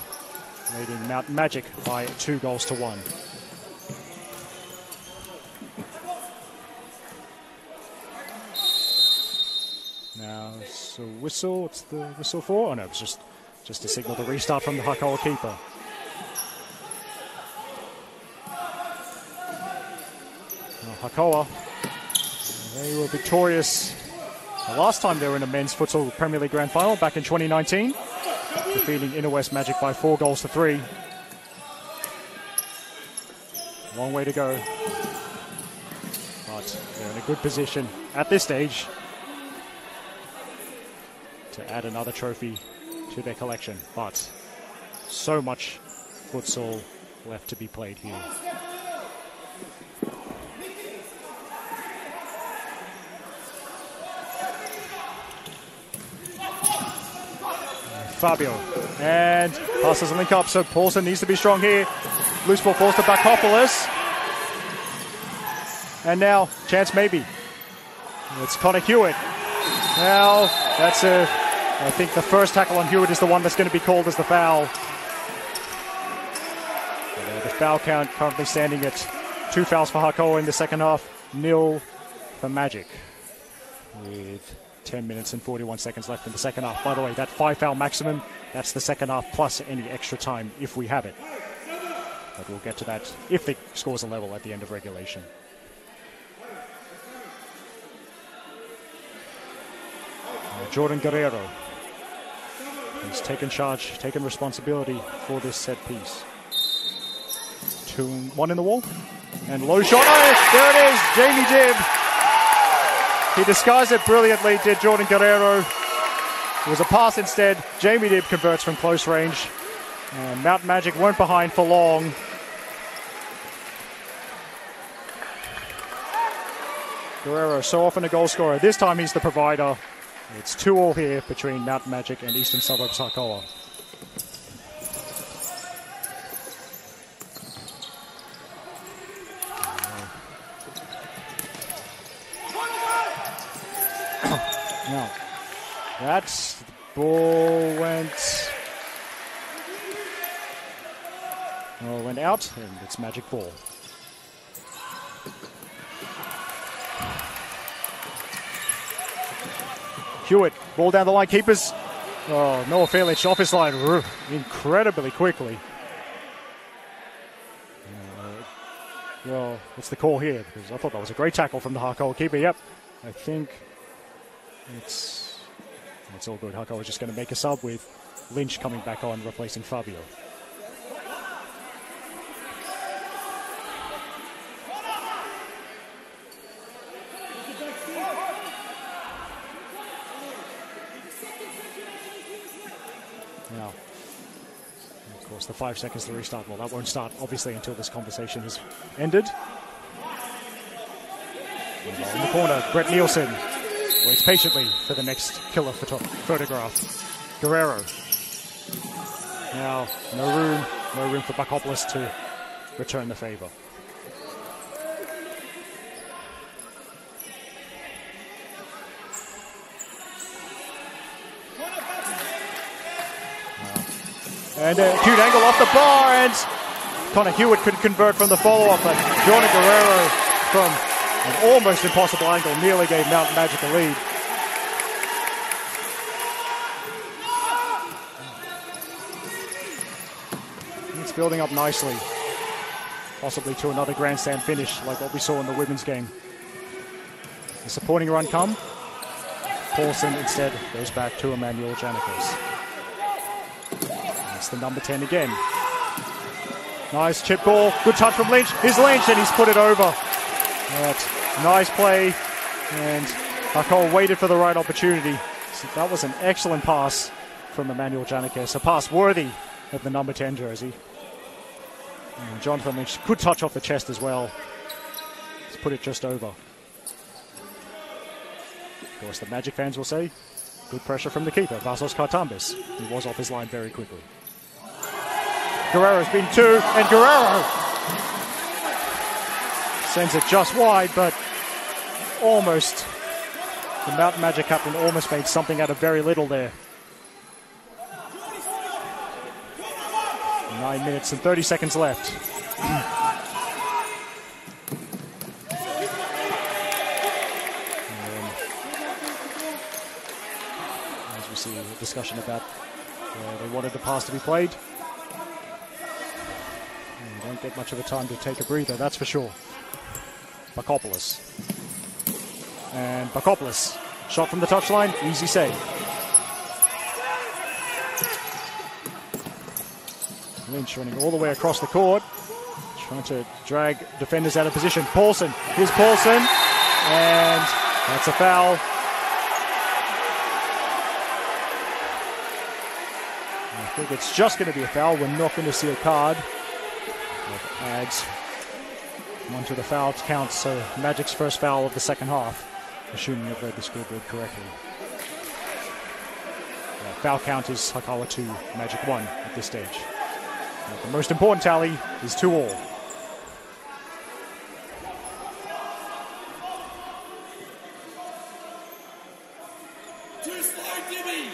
leading Mount Majik by two goals to one. Now it's a whistle. What's the whistle for? Oh no, it's just just to signal the restart from the Hakoah keeper. Now, Hakoah, they were victorious the last time they were in a men's futsal Premier League Grand Final back in 2019, defeating Inner West Magic by four goals to three. Long way to go, but they're in a good position at this stage to add another trophy to their collection. But so much futsal left to be played here. Fabio. And passes a link up, so Paulson needs to be strong here. Loose ball falls to Bakopoulos. And now, chance maybe. It's Connor Hewitt. Now, that's a I think the first tackle on Hewitt is the one that's going to be called as the foul. Uh, the foul count currently standing at two fouls for Hakoah in the second half, nil for Majik. With 10 minutes and 41 seconds left in the second half. By the way, that five foul maximum, that's the second half plus any extra time if we have it. But we'll get to that if the scores are level at the end of regulation. Uh, Jordan Guerrero He's taken charge, taken responsibility for this set piece. Two, one in the wall, and low shot. Oh, there it is, Jamie Dibb. He disguised it brilliantly, did Jordan Guerrero. It was a pass instead. Jamie Dibb converts from close range. And Mount Majik weren't behind for long. Guerrero, so often a goal scorer. This time he's the provider. It's 2 all here between Mount Majik and Eastern Suburbs Hakoah. (coughs) now, that's ball went. Well, went out, and it's Majik ball. Hewitt, ball down the line, keepers. Oh, Noah Fairlich off his line incredibly quickly. Uh, well, what's the call here? Because I thought that was a great tackle from the Hakoah keeper. Yep, I think it's it's all good. Hakoah is just going to make a sub with Lynch coming back on, replacing Fabio. The five seconds to restart. Well, that won't start, obviously, until this conversation has ended. in the corner, Brett Nielsen waits patiently for the next killer photo- photograph. Guerrero. Now, no room, no room for Bakopoulos to return the favour. And a cute angle off the bar, and Connor Hewitt could convert from the follow-up, but Jordan Guerrero from an almost impossible angle nearly gave Mountain Majik a lead. It's building up nicely, possibly to another grandstand finish like what we saw in the women's game. The supporting run come. Paulson instead goes back to Emmanuel Janikos. The number 10 again. Nice chip ball. Good touch from Lynch. Here's Lynch and he's put it over. nice play. And Hakoah waited for the right opportunity. So that was an excellent pass from Emmanuel Janikos. A pass worthy of the number 10 jersey. And Jonathan Lynch, good touch off the chest as well. Let's put it just over. Of course, the Majik fans will say, good pressure from the keeper, Vasos Kartambis. He was off his line very quickly. Guerrero's been two, and Guerrero sends it just wide, but almost. The Mountain Majik captain almost made something out of very little there. Nine minutes and 30 seconds left. (clears throat) as we see a discussion about uh, they wanted the pass to be played. Don't get much of a time to take a breather, that's for sure. Bakopoulos. And Bakopoulos. Shot from the touchline, easy save. Lynch running all the way across the court, trying to drag defenders out of position. Paulson, here's Paulson, and that's a foul. I think it's just going to be a foul. We're not going to see a card. Adds one to the foul count, so Majik's first foul of the second half, assuming I've read the scoreboard correctly. Yeah, foul count is Hakoah 2, Majik 1 at this stage. But the most important tally is 2 all. Too slow, Jimmy!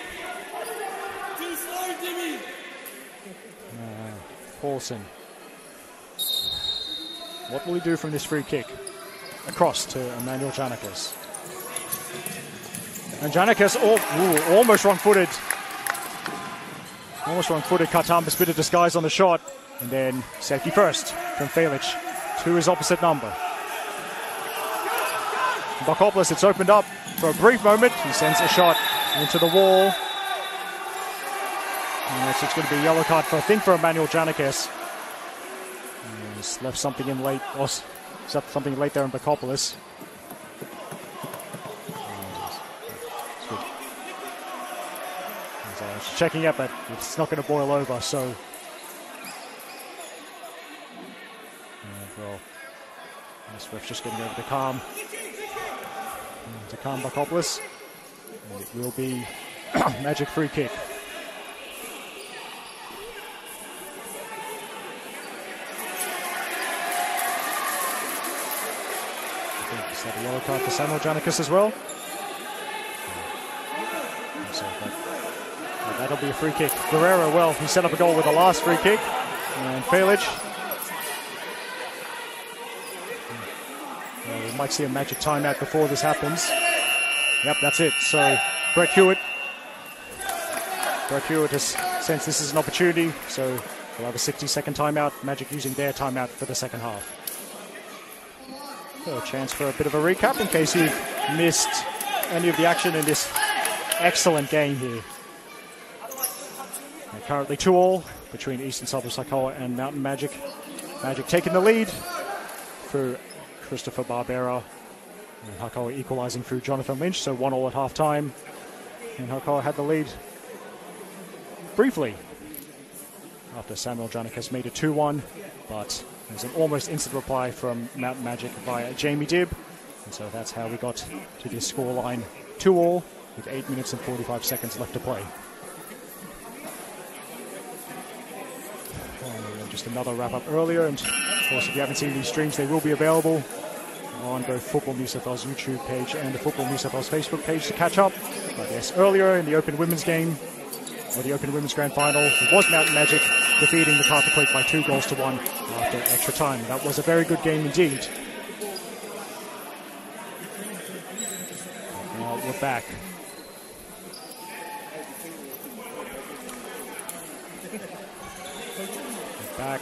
Too slow, Jimmy! Uh, Paulson. What will he do from this free kick? Across to Emmanuel Janikos. And Janikos oh, ooh, almost wrong-footed. Almost wrong-footed. Kartambis bit of disguise on the shot. And then safety first from Felic to his opposite number. Bakopoulos, it's opened up for a brief moment. He sends a shot into the wall. And it's going to be a yellow card for, I think, for Emmanuel Janikos. He's left something in late, or oh, left something late there in Bakopoulos. checking it, but it's not going to boil over, so. And well, this ref's just getting over to calm. To calm Bakopoulos. And it will be (clears throat) Majik free kick. That a yellow card for Samuel Janikos as well? So that, that'll be a free kick. Guerrero, well, he set up a goal with the last free kick. And Felic. Well, we might see a Majik timeout before this happens. Yep, that's it. So Brett Hewitt. Brett Hewitt has sensed this is an opportunity, so we'll have a 60 second timeout. Majik using their timeout for the second half. So a chance for a bit of a recap in case you've missed any of the action in this excellent game here. Currently 2 all between Eastern Suburbs Hakoah and Mountain Majik. Magic taking the lead through Christopher Barbera. And Hakoah equalising through Jonathan Lynch, so 1 all at half time. And Hakoah had the lead briefly after Samuel Janikos made it 2 1, but there's an almost instant reply from Mountain Majik via Jamie Dibb. And so that's how we got to this scoreline 2 all with 8 minutes and 45 seconds left to play. And just another wrap up earlier. And of course, if you haven't seen these streams, they will be available on both Football New South Wales YouTube page and the Football New South Wales Facebook page to catch up. But yes, earlier in the Open Women's game, or the Open Women's Grand Final. It was Mountain Majik defeating the Carter Creek by two goals to one after extra time. That was a very good game indeed. We're back. Back.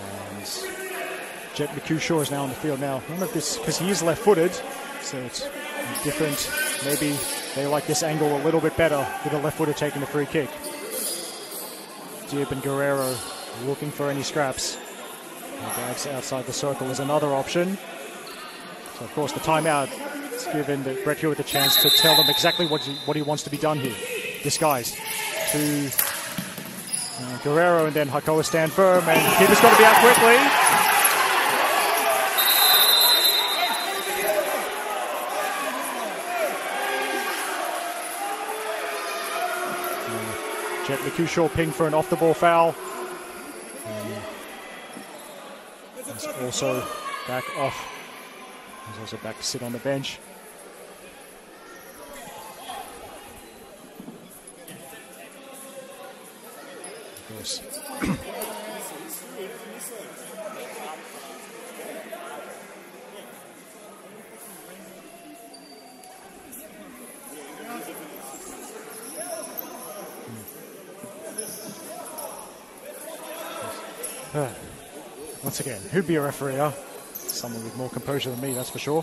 And Jet McHugh is now on the field now. I don't know if this, because he is left footed, so it's different. Maybe they like this angle a little bit better with a left footer taking the free kick. Dibb and Guerrero looking for any scraps. Bags outside the circle is another option. So, of course, the timeout is given Brett Hewitt the chance to tell them exactly what he, what he wants to be done here. Disguised. To uh, Guerrero and then Hakoah stand firm, and keeper's got to be out quickly. Jet McHugh ping for an off the ball foul. He's also back off. He's also back to sit on the bench. Of course. Hmm. Once again, who'd be a referee? Someone with more composure than me, that's for sure.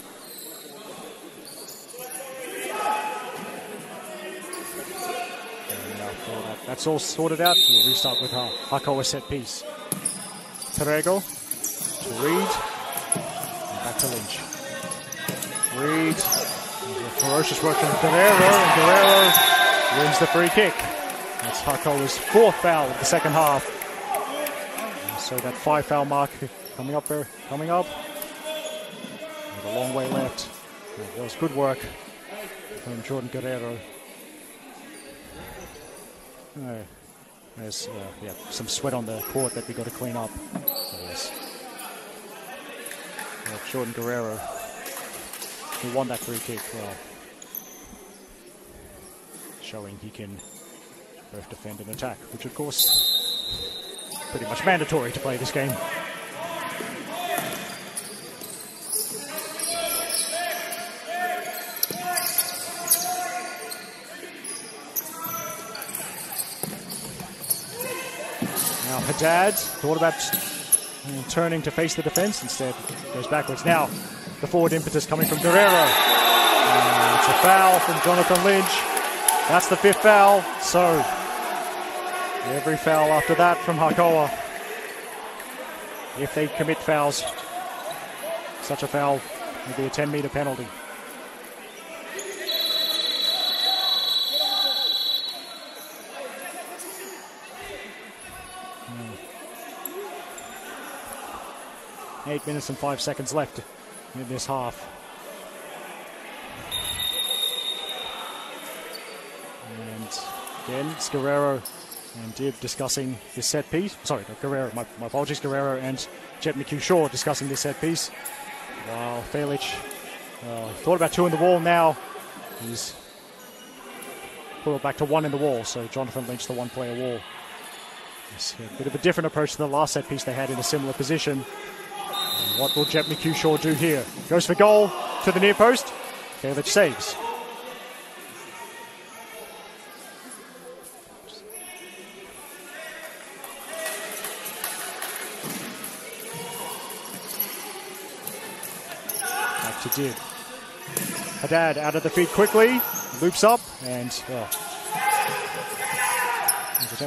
That's all sorted out. We'll restart with our Hakoah set piece. Perego to Reed. Back to Lynch. Reed. Ferocious work from Guerrero, and Guerrero wins the free kick. That's Hakoah's fourth foul of the second half. So that five foul mark coming up there, coming up. With a long way left. That was good work from Jordan Guerrero. Uh, there's uh, yeah, some sweat on the court that we got to clean up. yes. Well, Jordan Guerrero, who won that free kick, well, showing he can both defend and attack, which of course pretty much mandatory to play this game. Now Haddad thought about uh, turning to face the defense, instead goes backwards. Now the forward impetus coming from Guerrero. Uh, it's a foul from Jonathan Lynch. That's the fifth foul. So Every foul after that from Hakoah. If they commit fouls, such a foul will be a 10 metre penalty. Hmm. Eight minutes and five seconds left in this half. And again, it's Guerrero and Dibb discussing this set piece. Sorry, Guerrero, my, my apologies, Guerrero and Jet McHugh Shaw discussing this set piece. While Felich uh, thought about two in the wall now. He's it back to one in the wall, so Jonathan Lynch, the one player wall. It's a bit of a different approach to the last set piece they had in a similar position. And what will Jet McHugh Shaw do here? Goes for goal to the near post. Felich saves. Dibb. Haddad out of the feet quickly, loops up, and oh.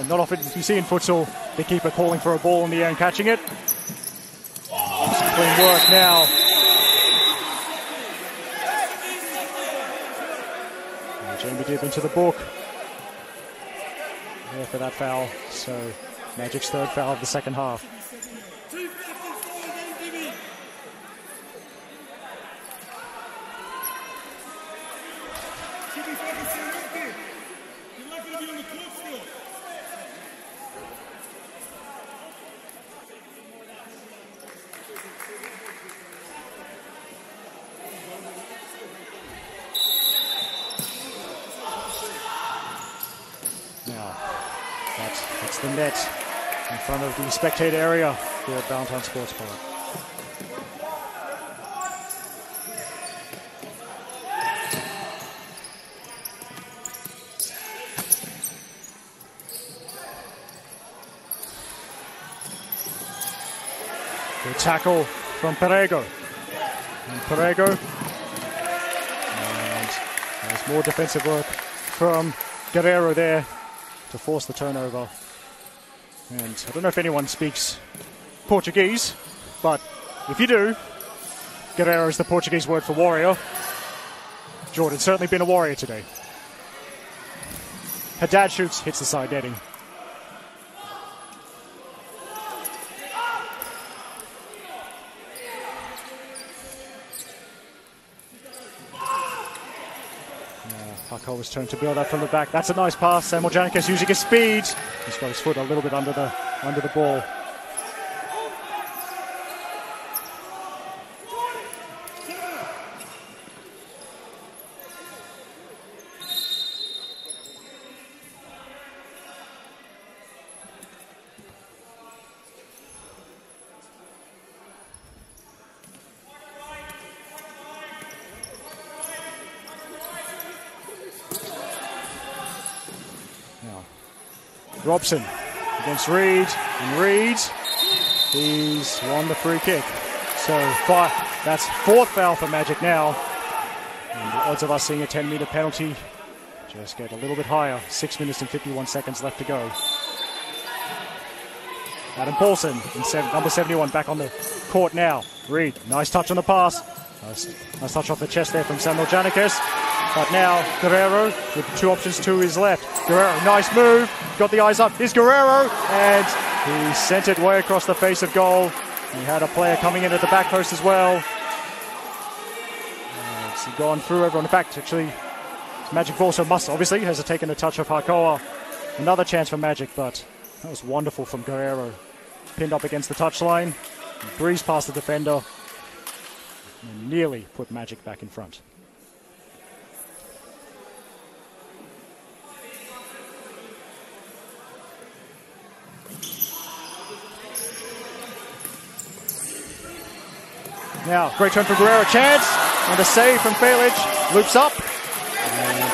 not often you see in futsal the keeper calling for a ball in the air and catching it. Clean work now. Jamie Dibb into the book. There for that foul. So Majik's third foul of the second half. Of the spectator area here at Valentine Sports Park. The tackle from Perego. And Perego. And there's more defensive work from Guerrero there to force the turnover. And I don't know if anyone speaks Portuguese, but if you do, Guerrero is the Portuguese word for warrior. Jordan's certainly been a warrior today. Haddad shoots, hits the side netting. Hakoah's turn to build that from the back. That's a nice pass. Samuel Janikis using his speed. He's got his foot a little bit under the under the ball. Robson against Reed, and Reed, he's won the free kick. So five, that's fourth foul for Majik now. And the odds of us seeing a 10 metre penalty just get a little bit higher. Six minutes and 51 seconds left to go. Adam Paulson, seven, number 71, back on the court now. Reed, nice touch on the pass. Nice, nice touch off the chest there from Samuel Janikis. But now Guerrero with two options to his left. Guerrero, nice move. Got the eyes up. Here's Guerrero. And he sent it way across the face of goal. He had a player coming in at the back post as well. He's gone through everyone. In fact, actually, Majik also must obviously has taken a touch of Hakoah. Another chance for Majik, but that was wonderful from Guerrero. Pinned up against the touchline, breezed past the defender, and nearly put Majik back in front. Now, great turn for Guerrero. Chance. And a save from Felic. Loops up. And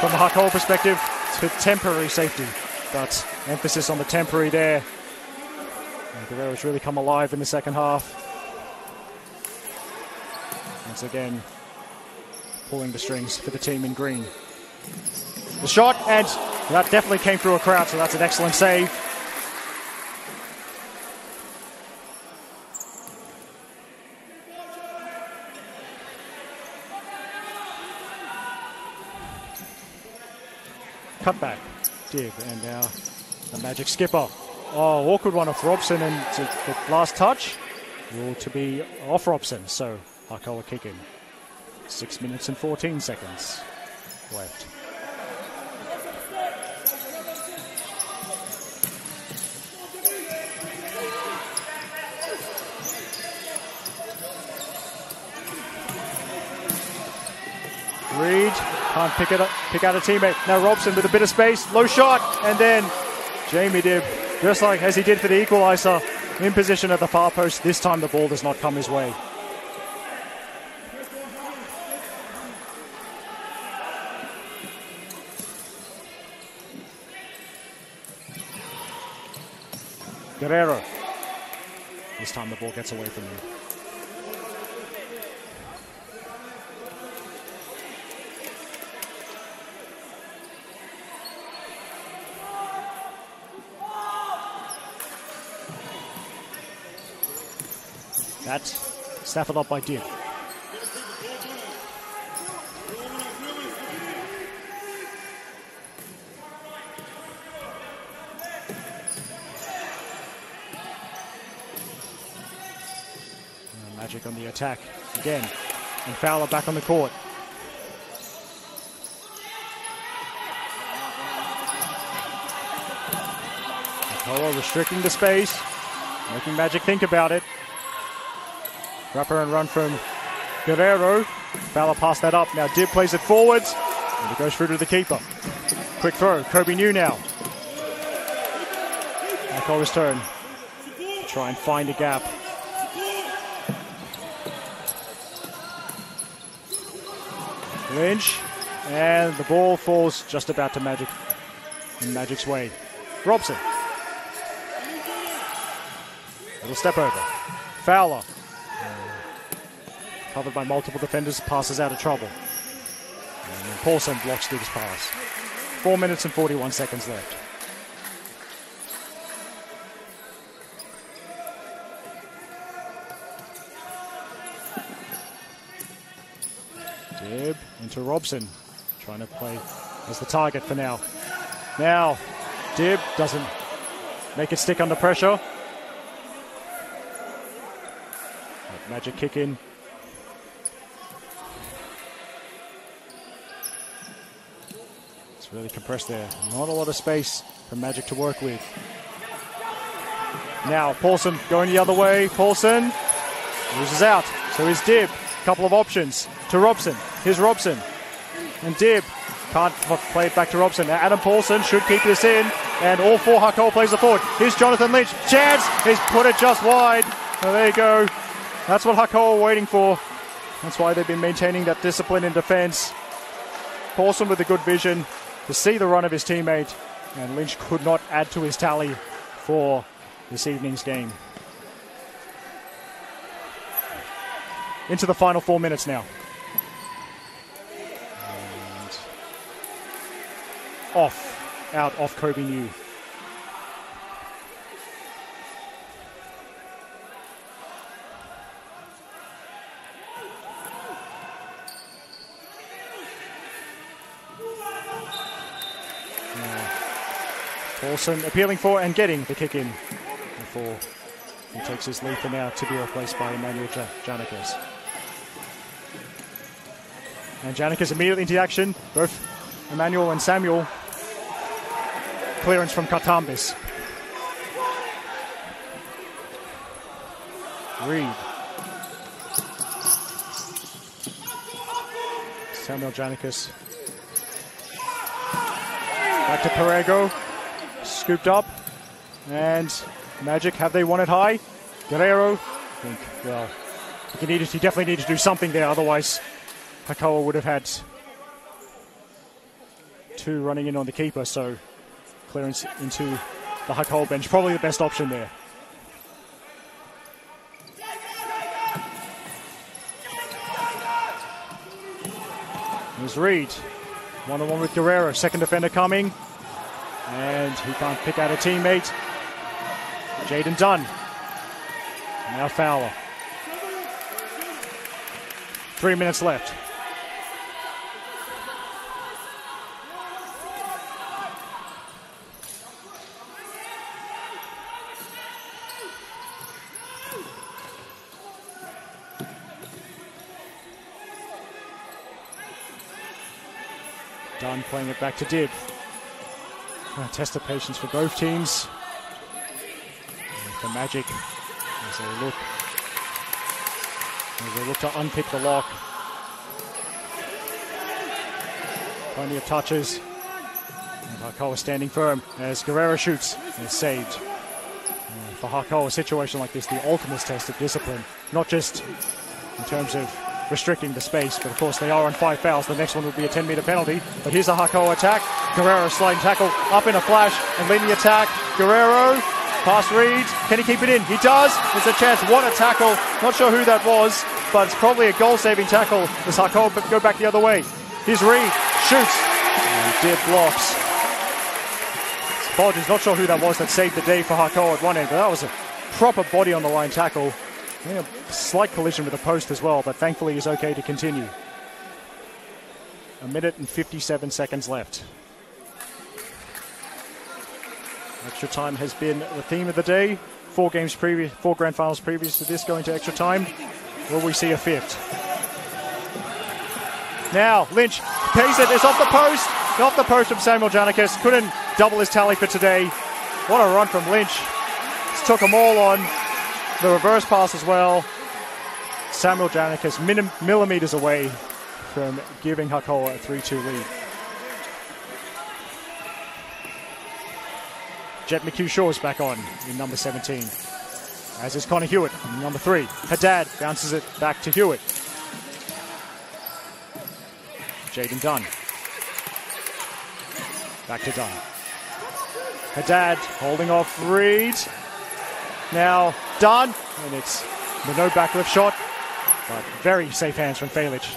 from a Hakoah perspective, to temporary safety. But emphasis on the temporary there. And Guerrero's really come alive in the second half. Once again, pulling the strings for the team in green. The shot, and that definitely came through a crowd, so that's an excellent save. Cutback. Dibb, and now the Majik skipper. Oh, awkward one off Robson, and the last touch ruled to be off Robson. So Hakoah kick in. Six minutes and 14 seconds left. Reed can't pick it up, pick out a teammate. Now Robson with a bit of space, low shot, and then Jamie Dibb, just like as he did for the equaliser, in position at the far post. This time the ball does not come his way. Guerrero. This time the ball gets away from you. That's snaffled up by Dibb. Uh, Majik on the attack again. And Fowler back on the court. Hakoah restricting the space, making Majik think about it. Wrapper and run from Guerrero. Fowler passed that up. Now Dibb plays it forwards. And it goes through to the keeper. Quick throw. Kobe New now. Hakoah's turn. Try and find a gap. Lynch, and the ball falls just about to Majik in Majik's way. Robson. Little step over. Fowler. Covered by multiple defenders, passes out of trouble. And Paulson blocks through his pass. Four minutes and 41 seconds left. Dibb into Robson, trying to play as the target for now. Now, Dibb doesn't make it stick under pressure. Majik kick in. Really compressed there. Not a lot of space for Majik to work with. Now, Paulson going the other way. Paulson loses out. So is Dibb. Couple of options to Robson. Here's Robson. And Dibb can't play it back to Robson. Now Adam Paulson should keep this in. And all four Hakoah plays the forward. Here's Jonathan Lynch. Chance. He's put it just wide. There you go. That's what Hakoah are waiting for. That's why they've been maintaining that discipline in defence. Paulson with a good vision to see the run of his teammate. And Lynch could not add to his tally for this evening's game. into the final four minutes now. And off, out off Kobe New. Paulson appealing for and getting the kick in before he takes his lead for now to be replaced by Emmanuel Janikis. And Janikis immediately into action. Both Emmanuel and Samuel. Clearance from Katambis. Reed. Samuel Janikis. Back to Perego. Scooped up. And Majik, have they won it high? Guerrero. I think, well, he, needed, he definitely needed to do something there, otherwise Hakoah would have had two running in on the keeper, so clearance into the Hakoah bench, probably the best option there. There's Reed. One on one with Guerrero. Second defender coming. And he can't pick out a teammate. Jaden Dunn. Now Fowler. Three minutes left. Dunn playing it back to Dibb. Uh, test of patience for both teams. And for Majik, as they look, as they look to unpick the lock. Plenty of touches. And Hakoah standing firm as Guerrero shoots and is saved. Uh, for Hakoah, a situation like this, the ultimate test of discipline, not just in terms of restricting the space. But of course, they are on five fouls. The next one will be a 10 meter penalty. But here's a Hakoah attack. Guerrero sliding tackle up in a flash and leading the attack. Guerrero, pass Reed. Can he keep it in? He does. There's a chance. What a tackle. Not sure who that was, but it's probably a goal saving tackle as Hakoah go back the other way. Here's Reed. Shoots. And Dibb blocks. Apologies, not sure who that was that saved the day for Hakoah at one end, but that was a proper body on the line tackle. A slight collision with the post as well, but thankfully he's okay to continue. A minute and 57 seconds left. Extra time has been the theme of the day. Four games previous, four grand finals previous to this going to extra time. Will we see a fifth? Now Lynch pays it. It's off the post. Off the post from Samuel Janikis. Couldn't double his tally for today. What a run from Lynch. Just took them all on. The reverse pass as well. Samuel Janikis millimeters away from giving Hakoah a 3 2 lead. Jet McHugh Shaw is back on in number 17. As is Connor Hewitt number three. Haddad bounces it back to Hewitt. Jaden Dunn. Back to Dunn. Haddad holding off Reed. Now Dunn, and it's the no backlift shot, but very safe hands from Falic,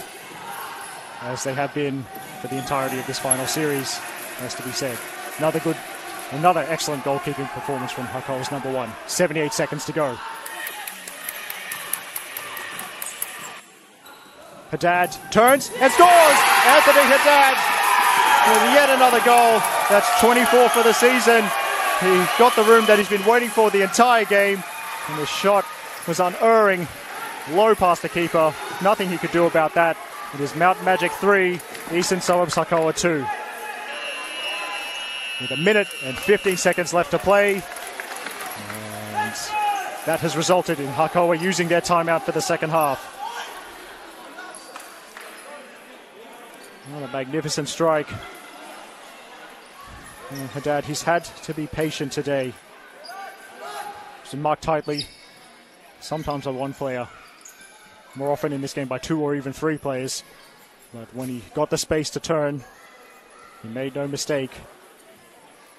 as they have been for the entirety of this final series, has to be said. Another good, another excellent goalkeeping performance from Hakoah's number one. 78 seconds to go. Haddad turns and scores! Anthony Haddad with yet another goal. That's 24 for the season. He got the room that he's been waiting for the entire game, and the shot was unerring, low past the keeper. Nothing he could do about that. It is Mount Majik 3, Eastern Suburbs Hakoah 2. With a minute and 15 seconds left to play. And that has resulted in Hakoah using their timeout for the second half. What a magnificent strike. And Haddad, he's had to be patient today. He's been marked tightly, sometimes by one player, more often in this game by two or even three players. But when he got the space to turn, he made no mistake.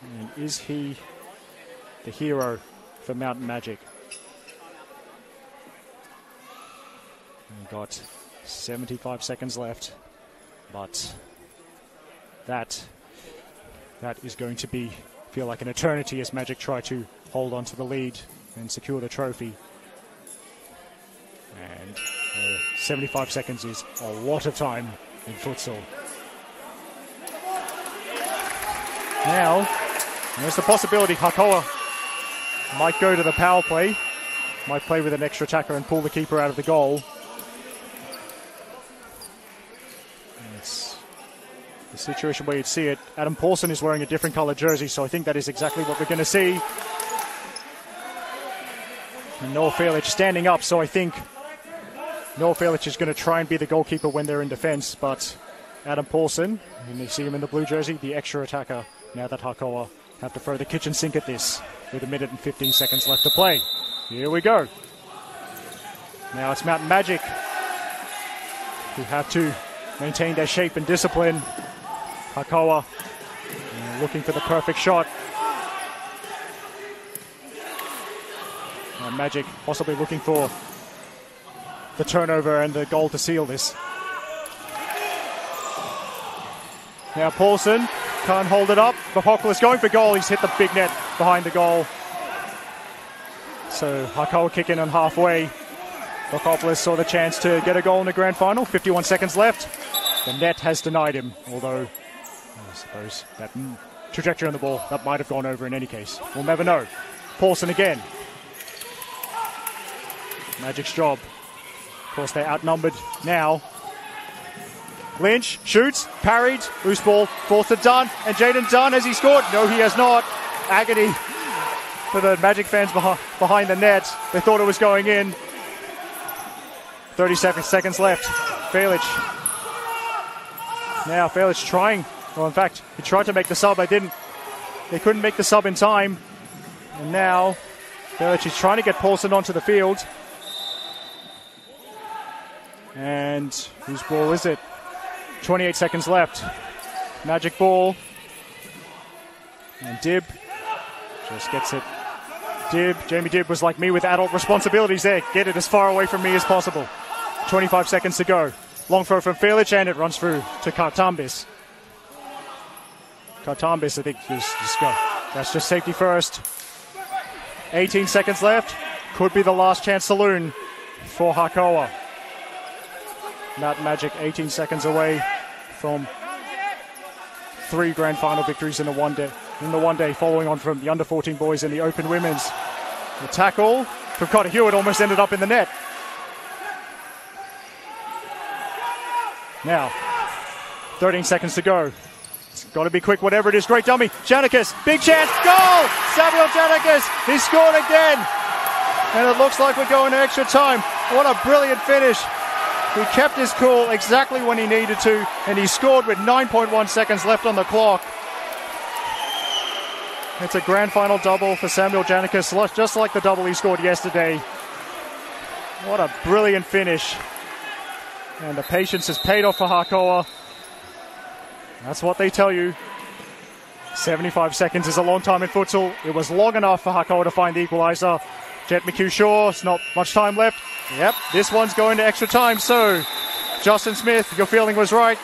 And is he the hero for Mountain Majik? We've got 75 seconds left. But that that is going to be feel like an eternity as Majik try to hold on to the lead and secure the trophy. And uh, 75 seconds is a lot of time in futsal. Now, there's the possibility Hakoah might go to the power play, might play with an extra attacker and pull the keeper out of the goal. the situation where you'd see it. Adam Paulson is wearing a different colour jersey, so I think that is exactly what we're going to see. And Noah standing up, so I think Noah Felic is going to try and be the goalkeeper when they're in defence, but Adam Paulson, and you see him in the blue jersey, the extra attacker, now that Hakoah have to throw the kitchen sink at this with a minute and 15 seconds left to play. Here we go. Now it's Mountain Majik who have to maintain their shape and discipline Hakoah looking for the perfect shot. Uh, Majik possibly looking for the turnover and the goal to seal this. Now Paulson can't hold it up. is going for goal. He's hit the big net behind the goal. So Hakoah kicking on halfway. Bakopoulos saw the chance to get a goal in the grand final. 51 seconds left. The net has denied him, although I suppose that trajectory on the ball, that might have gone over in any case. We'll never know. Paulson again. Majik's job. Of course, they're outnumbered now. Lynch shoots, parried, loose ball, falls to Dunn, and Jaden Dunn has he scored? No, he has not. Agony for the Majik fans behind the net. They thought it was going in. 37 seconds left. Felic. Now Felic trying well, in fact, he tried to make the sub. They didn't. They couldn't make the sub in time. And now, Belic is trying to get Paulson onto the field. And whose ball is it? 28 seconds left. Majik ball. And Dibb just gets it. Dibb, Jamie Dibb was like me with adult responsibilities there. Get it as far away from me as possible. 25 seconds to go. Long throw from Felic and it runs through to Kartambis. Kartambis, I think, just, just go. That's just safety first. 18 seconds left. Could be the last chance saloon for Hakoah. Matt Majik 18 seconds away from three grand final victories in the one day in the one day following on from the under 14 boys in the open women's. The tackle from Connor Hewitt almost ended up in the net. Now, 13 seconds to go. It's got to be quick, whatever it is. Great dummy. Janikis, big chance. Goal! Samuel Janikis, he scored again. And it looks like we're going to extra time. What a brilliant finish. He kept his cool exactly when he needed to, and he scored with 9.1 seconds left on the clock. It's a grand final double for Samuel Janikis, just like the double he scored yesterday. What a brilliant finish. And the patience has paid off for Hakoah. That's what they tell you. 75 seconds is a long time in futsal. It was long enough for Hakoah to find the equaliser. Jet McHugh Shaw, it's not much time left. Yep, this one's going to extra time. So, Justin Smith, your feeling was right.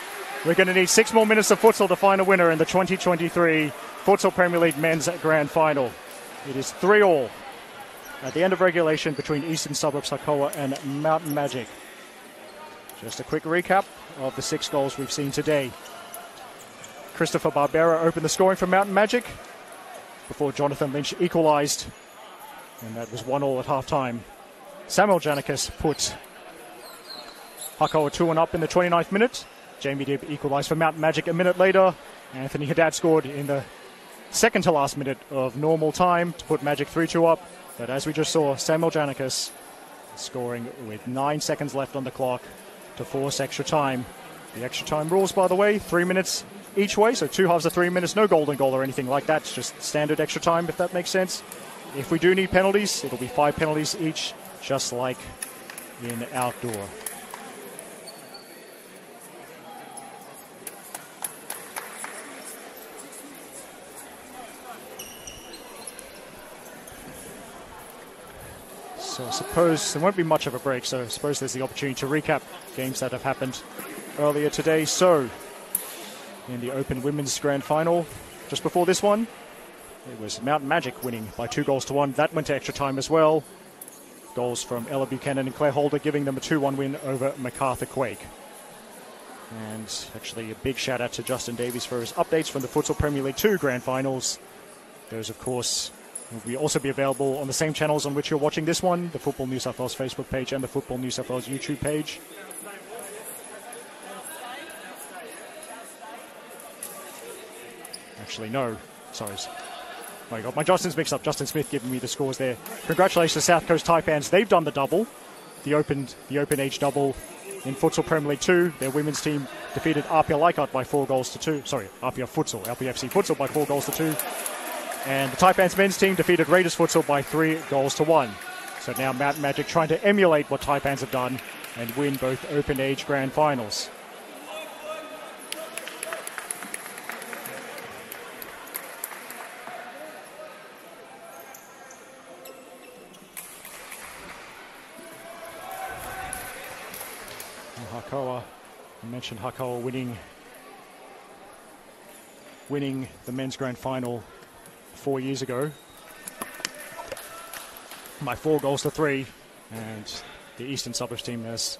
We're going to need six more minutes of futsal to find a winner in the 2023 Futsal Premier League Men's Grand Final. It is 3 all at the end of regulation between Eastern Suburbs Hakoah and Mountain Majik. Just a quick recap of the six goals we've seen today. Christopher Barbera opened the scoring for Mountain Majik before Jonathan Lynch equalised, and that was 1 all at half time. Samuel Janikis put Hakoah 2 1 up in the 29th minute. Jamie Dibb equalised for Mountain Majik a minute later. Anthony Haddad scored in the second to last minute of normal time to put Majik 3 2 up. But as we just saw, Samuel Janikis scoring with nine seconds left on the clock to force extra time. The extra time rules, by the way, three minutes each way, so two halves of three minutes, no golden goal or anything like that. It's just standard extra time, if that makes sense. If we do need penalties, it'll be five penalties each, just like in outdoor. So I suppose there won't be much of a break, so I suppose there's the opportunity to recap games that have happened earlier today. So, in the Open Women's Grand Final, just before this one, it was Mountain Majik winning by two goals to one. That went to extra time as well. Goals from Ella Buchanan and Claire Holder giving them a 2 1 win over MacArthur Quake. And actually, a big shout out to Justin Davies for his updates from the Futsal Premier League 2 Grand Finals. Those, of course, will also be available on the same channels on which you're watching this one the Football New South Wales Facebook page and the Football New South Wales YouTube page. Actually, no. Sorry. I got my Justin's mixed up. Justin Smith giving me the scores there. Congratulations to South Coast Taipans. They've done the double, the open, the open age double in Futsal Premier League 2. Their women's team defeated RPL Leichhardt by four goals to two. Sorry, RPL Futsal, LPFC Futsal by four goals to two. And the Taipans men's team defeated Raiders Futsal by three goals to one. So now Mountain Majik trying to emulate what Taipans have done and win both open age grand finals. Hakoah, I mentioned Hakoah winning winning the men's grand final four years ago. My four goals to three, and the Eastern Suburbs team has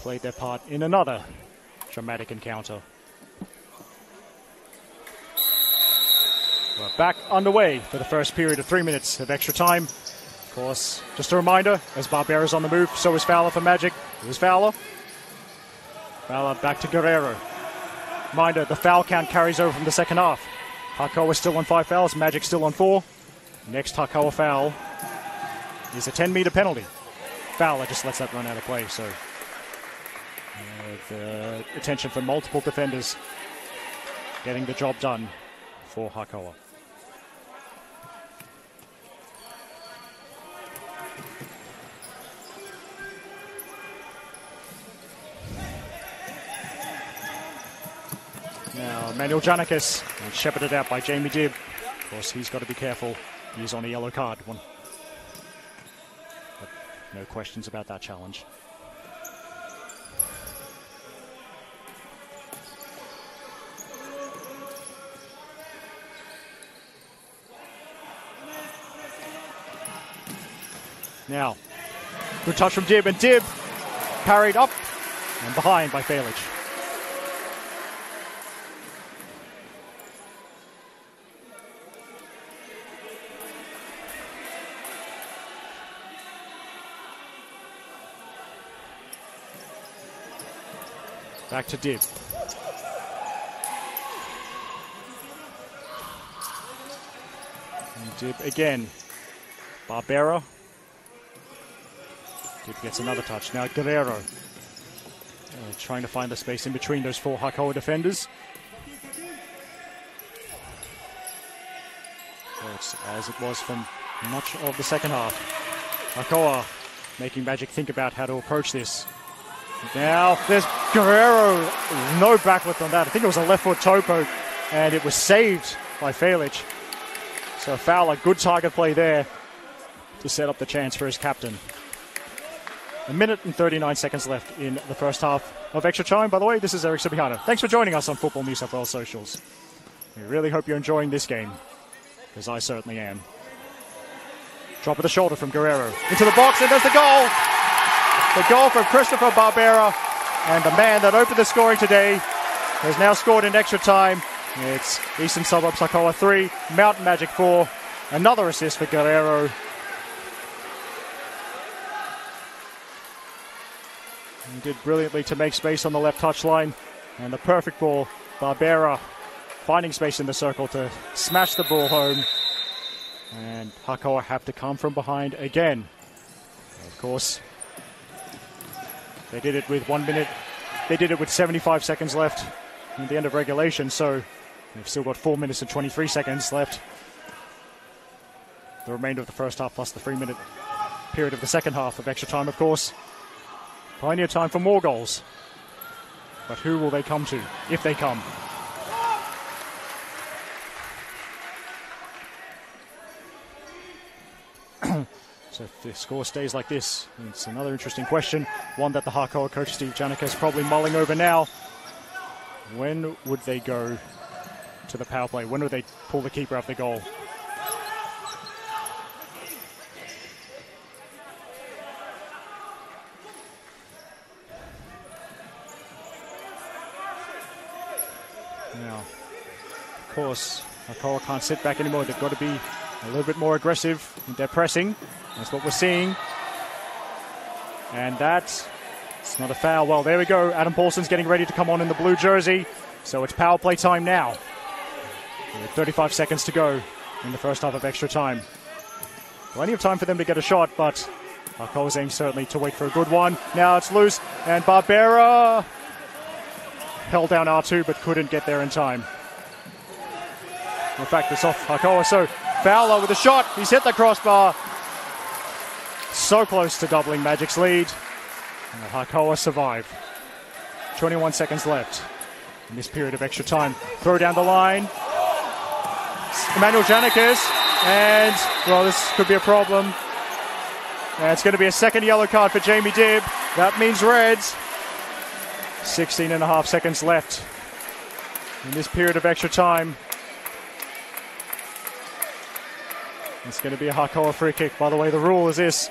played their part in another dramatic encounter. We're back underway for the first period of three minutes of extra time. Of course, just a reminder, as Barbera's on the move, so is Fowler for Majik. It was Fowler. Fowler back to Guerrero. Minder, the foul count carries over from the second half. Hakoah still on five fouls, Majik still on four. Next Hakoah foul is a 10 meter penalty. Fowler just lets that run out of play, so uh, the attention from multiple defenders getting the job done for Hakoah. Now, Manuel Janikis, shepherded out by Jamie Dibb. Of course, he's got to be careful. He's on a yellow card. One. But no questions about that challenge. Now, good touch from Dibb, and Dibb carried up and behind by Falich. Back to Dibb. And Dibb again. Barbera. Dibb gets another touch. Now Guerrero. Uh, trying to find the space in between those four Hakoah defenders. It's as it was from much of the second half. Hakoah making Majik think about how to approach this. Now there's Guerrero, no backlift on that. I think it was a left foot toe poke, and it was saved by Felic. So Fowler, good target play there to set up the chance for his captain. A minute and 39 seconds left in the first half of extra time. By the way, this is Eric Subihana. Thanks for joining us on Football New South Wales socials. We really hope you're enjoying this game, because I certainly am. Drop of the shoulder from Guerrero into the box, and there's the goal. The goal from Christopher Barbera, and the man that opened the scoring today has now scored in extra time. It's Eastern Suburbs Hakoah 3, Mountain Majik 4. Another assist for Guerrero. He did brilliantly to make space on the left touchline. And the perfect ball. Barbera finding space in the circle to smash the ball home. And Hakoah have to come from behind again. Of course, they did it with one minute. They did it with 75 seconds left at the end of regulation. So they've still got four minutes and 23 seconds left. The remainder of the first half plus the three minute period of the second half of extra time, of course. Plenty of time for more goals. But who will they come to, if they come? (clears throat) so if the score stays like this, it's another interesting question. One that the Hakoah coach Steve Janica is probably mulling over now. When would they go to the power play? When would they pull the keeper off the goal? Now, of course, Hakoah can't sit back anymore. They've got to be a little bit more aggressive in their pressing. That's what we're seeing. And that's not a foul. Well, there we go. Adam Paulson's getting ready to come on in the blue jersey. So it's power play time now. 35 seconds to go in the first half of extra time. Plenty of time for them to get a shot, but Hakoah's aim certainly to wait for a good one. Now it's loose, and Barbera held down R2 but couldn't get there in time. In fact, it's off Hakoah. So Fowler with a shot. He's hit the crossbar. So close to doubling Majik's lead. And Hakoah survive. 21 seconds left in this period of extra time. Throw down the line. Emmanuel Janikis. And, well, this could be a problem. And it's going to be a second yellow card for Jamie Dibb. That means reds. 16 and a half seconds left in this period of extra time. It's going to be a Hakoah free kick. By the way, the rule is this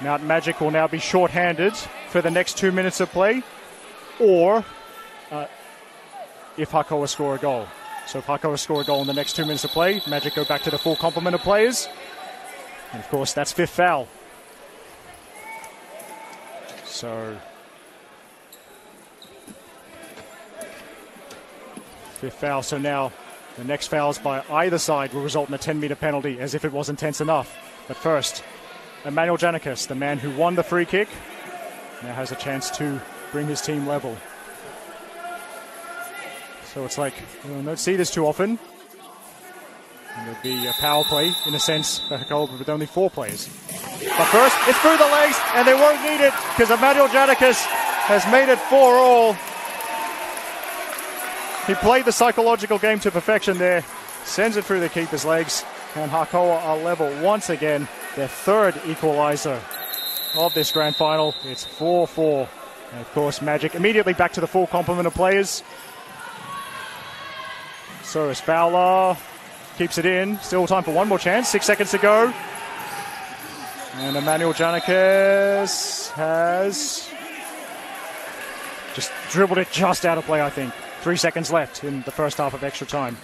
Mountain Majik will now be short-handed for the next two minutes of play, or uh, if Hakoah score a goal. So if Hakoah score a goal in the next two minutes of play, Majik go back to the full complement of players. And of course, that's fifth foul. So fifth foul. So now the next fouls by either side will result in a 10 metre penalty as if it wasn't tense enough. But first, Emmanuel Janikis, the man who won the free kick, now has a chance to bring his team level. So it's like, we don't see this too often. And there'd be a power play, in a sense, for with only four players. But first, it's through the legs, and they won't need it because Emmanuel Janikis has made it four all. He played the psychological game to perfection there, sends it through the keeper's legs, and Hakoah are level once again. Their third equaliser of this grand final. It's 4 4. And of course, Majik immediately back to the full complement of players. So as Fowler keeps it in. Still time for one more chance. Six seconds to go. And Emmanuel Janikis has just dribbled it just out of play, I think. Three seconds left in the first half of extra time.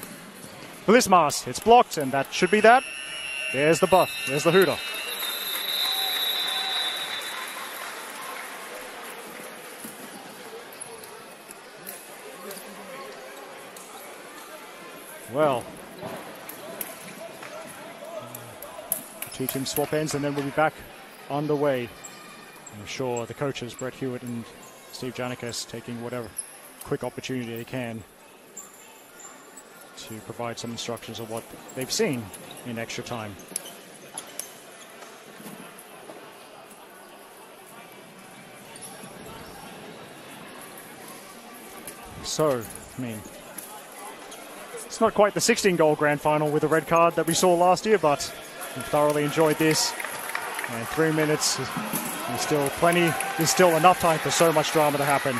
Vlismas, it's blocked, and that should be that. There's the buff. There's the hooter. Well, two teams swap ends, and then we'll be back underway. I'm sure the coaches, Brett Hewitt and Steve Janikis, taking whatever quick opportunity they can to provide some instructions of what they've seen in extra time. So, I mean, it's not quite the 16 goal grand final with the red card that we saw last year, but thoroughly enjoyed this. And three minutes is still plenty, there's still enough time for so much drama to happen.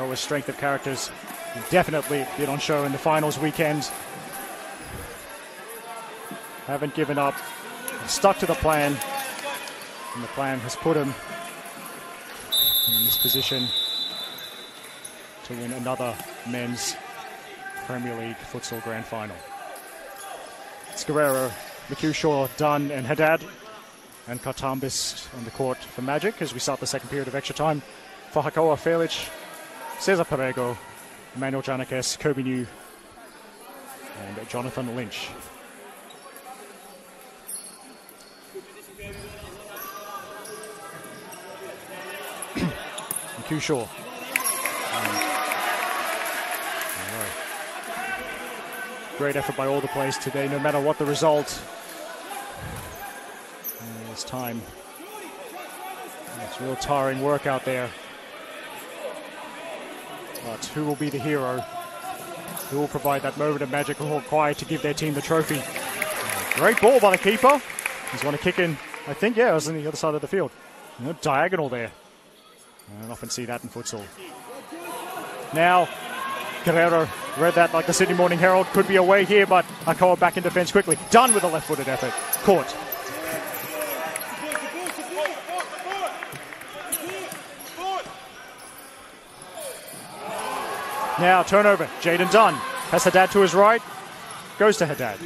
Koa's strength of characters definitely been on show in the finals weekend. Haven't given up, stuck to the plan, and the plan has put him in this position to win another men's Premier League futsal grand final. It's Guerrero, McHugh Dunn, and Haddad, and Kartambis on the court for Majik as we start the second period of extra time. For Hakoah Felic, Cesar Perego, Emmanuel Janakes, Kobe New, and Jonathan Lynch. McHugh Shaw. Um, Great effort by all the players today, no matter what the result. And it's time. It's real tiring work out there. But who will be the hero? Who will provide that moment of magic required to give their team the trophy? Great ball by the keeper. He's going to kick in. I think, yeah, it was on the other side of the field. Diagonal there. I don't often see that in futsal. Now, Guerrero read that like the Sydney Morning Herald. Could be away here, but Hakoah back in defence quickly. Done with a left footed effort. Caught. Now, turnover. Jaden Dunn has Haddad to his right. Goes to Haddad.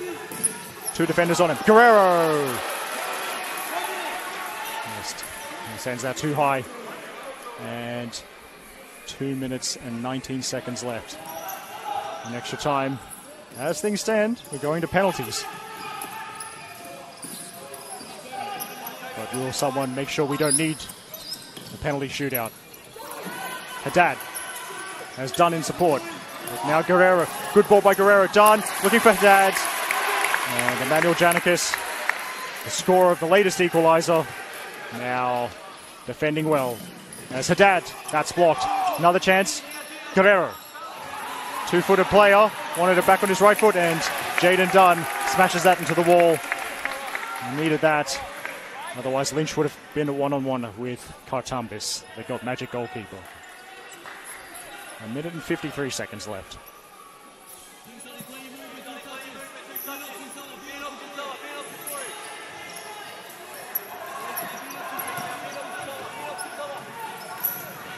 Two defenders on him. Guerrero. He sends that too high. And two minutes and 19 seconds left. In extra time. As things stand, we're going to penalties. But will someone make sure we don't need a penalty shootout? Haddad has done in support. Now Guerrero. Good ball by Guerrero. Done. Looking for Haddad. And Emmanuel Janikis, the score of the latest equaliser. Now defending well. As Haddad. That's blocked. Another chance. Guerrero. Two footed player. Wanted it back on his right foot. And Jaden Dunn smashes that into the wall. Needed that. Otherwise, Lynch would have been a one on one with Kartambis. the got Majik goalkeeper. A minute and 53 seconds left.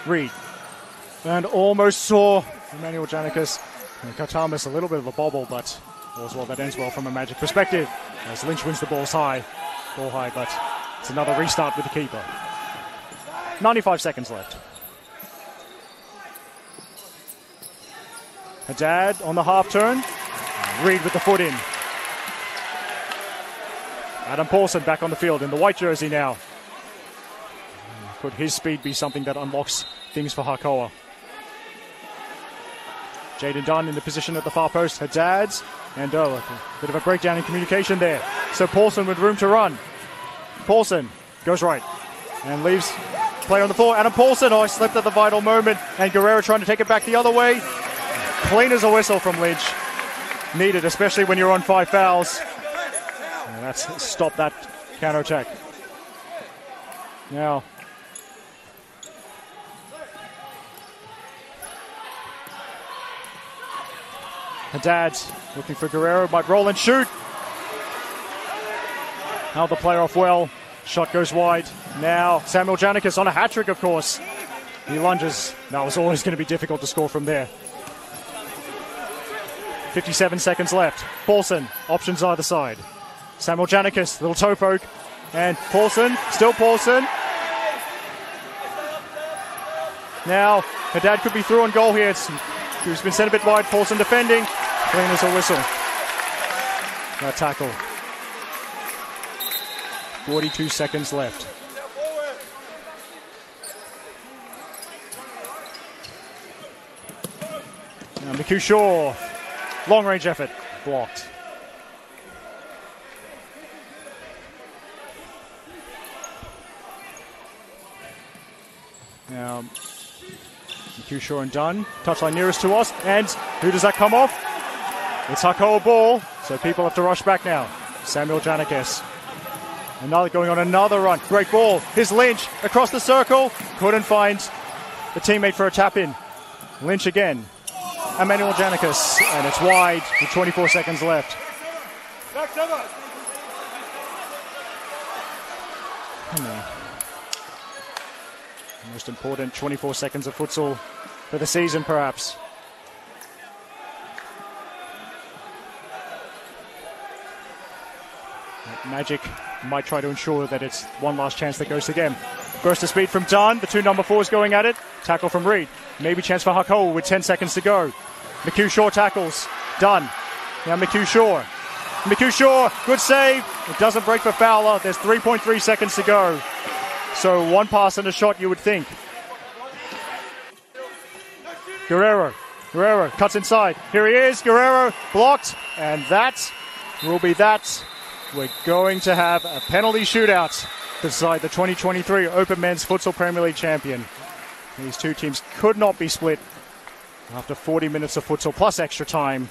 Reed. And almost saw Emmanuel Janikis and Kartambis a little bit of a bobble, but all's well that ends well from a Majik perspective. As Lynch wins the balls high, ball high, but it's another restart with the keeper. 95 seconds left. Haddad on the half turn. Reed with the foot in. Adam Paulson back on the field in the white jersey now. Could his speed be something that unlocks things for Hakoah? Jaden Dunn in the position at the far post. Haddad's. And oh, a bit of a breakdown in communication there. So Paulson with room to run. Paulson goes right and leaves player on the floor. Adam Paulson, oh, slipped at the vital moment. And Guerrero trying to take it back the other way. Clean as a whistle from Lynch. Needed, especially when you're on five fouls. And that's stopped that counter attack. Now, Haddad looking for Guerrero, might roll and shoot. Now the play off well. Shot goes wide. Now Samuel Janikis on a hat trick, of course. He lunges. That was always going to be difficult to score from there. 57 seconds left. Paulson, options either side. Samuel Janikis, little toe poke. And Paulson, still Paulson. Now, Haddad could be through on goal here. He's been sent a bit wide. Paulson defending. Clean as a whistle. A tackle. 42 seconds left. Now, McHugh Shaw long range effort, blocked. Now, McHugh Shaw and Dunn, touchline nearest to us, and who does that come off? It's Hakoah ball, so people have to rush back now. Samuel Janikis. Another going on another run. Great ball. Here's Lynch across the circle. Couldn't find the teammate for a tap in. Lynch again. Emmanuel Janikis. And it's wide with 24 seconds left. Hmm. Most important 24 seconds of futsal for the season, perhaps. Majik might try to ensure that it's one last chance that goes to them. Burst of speed from Dunn. The two number fours going at it. Tackle from Reed. Maybe chance for Hakoah with 10 seconds to go. McHugh Shaw tackles. Dunn. Now McHugh Shaw. McHugh Shaw, good save. It doesn't break for Fowler. There's 3.3 seconds to go. So one pass and a shot, you would think. Guerrero. Guerrero cuts inside. Here he is. Guerrero blocked. And that will be that we're going to have a penalty shootout to decide the 2023 Open Men's Futsal Premier League champion. These two teams could not be split after 40 minutes of futsal plus extra time.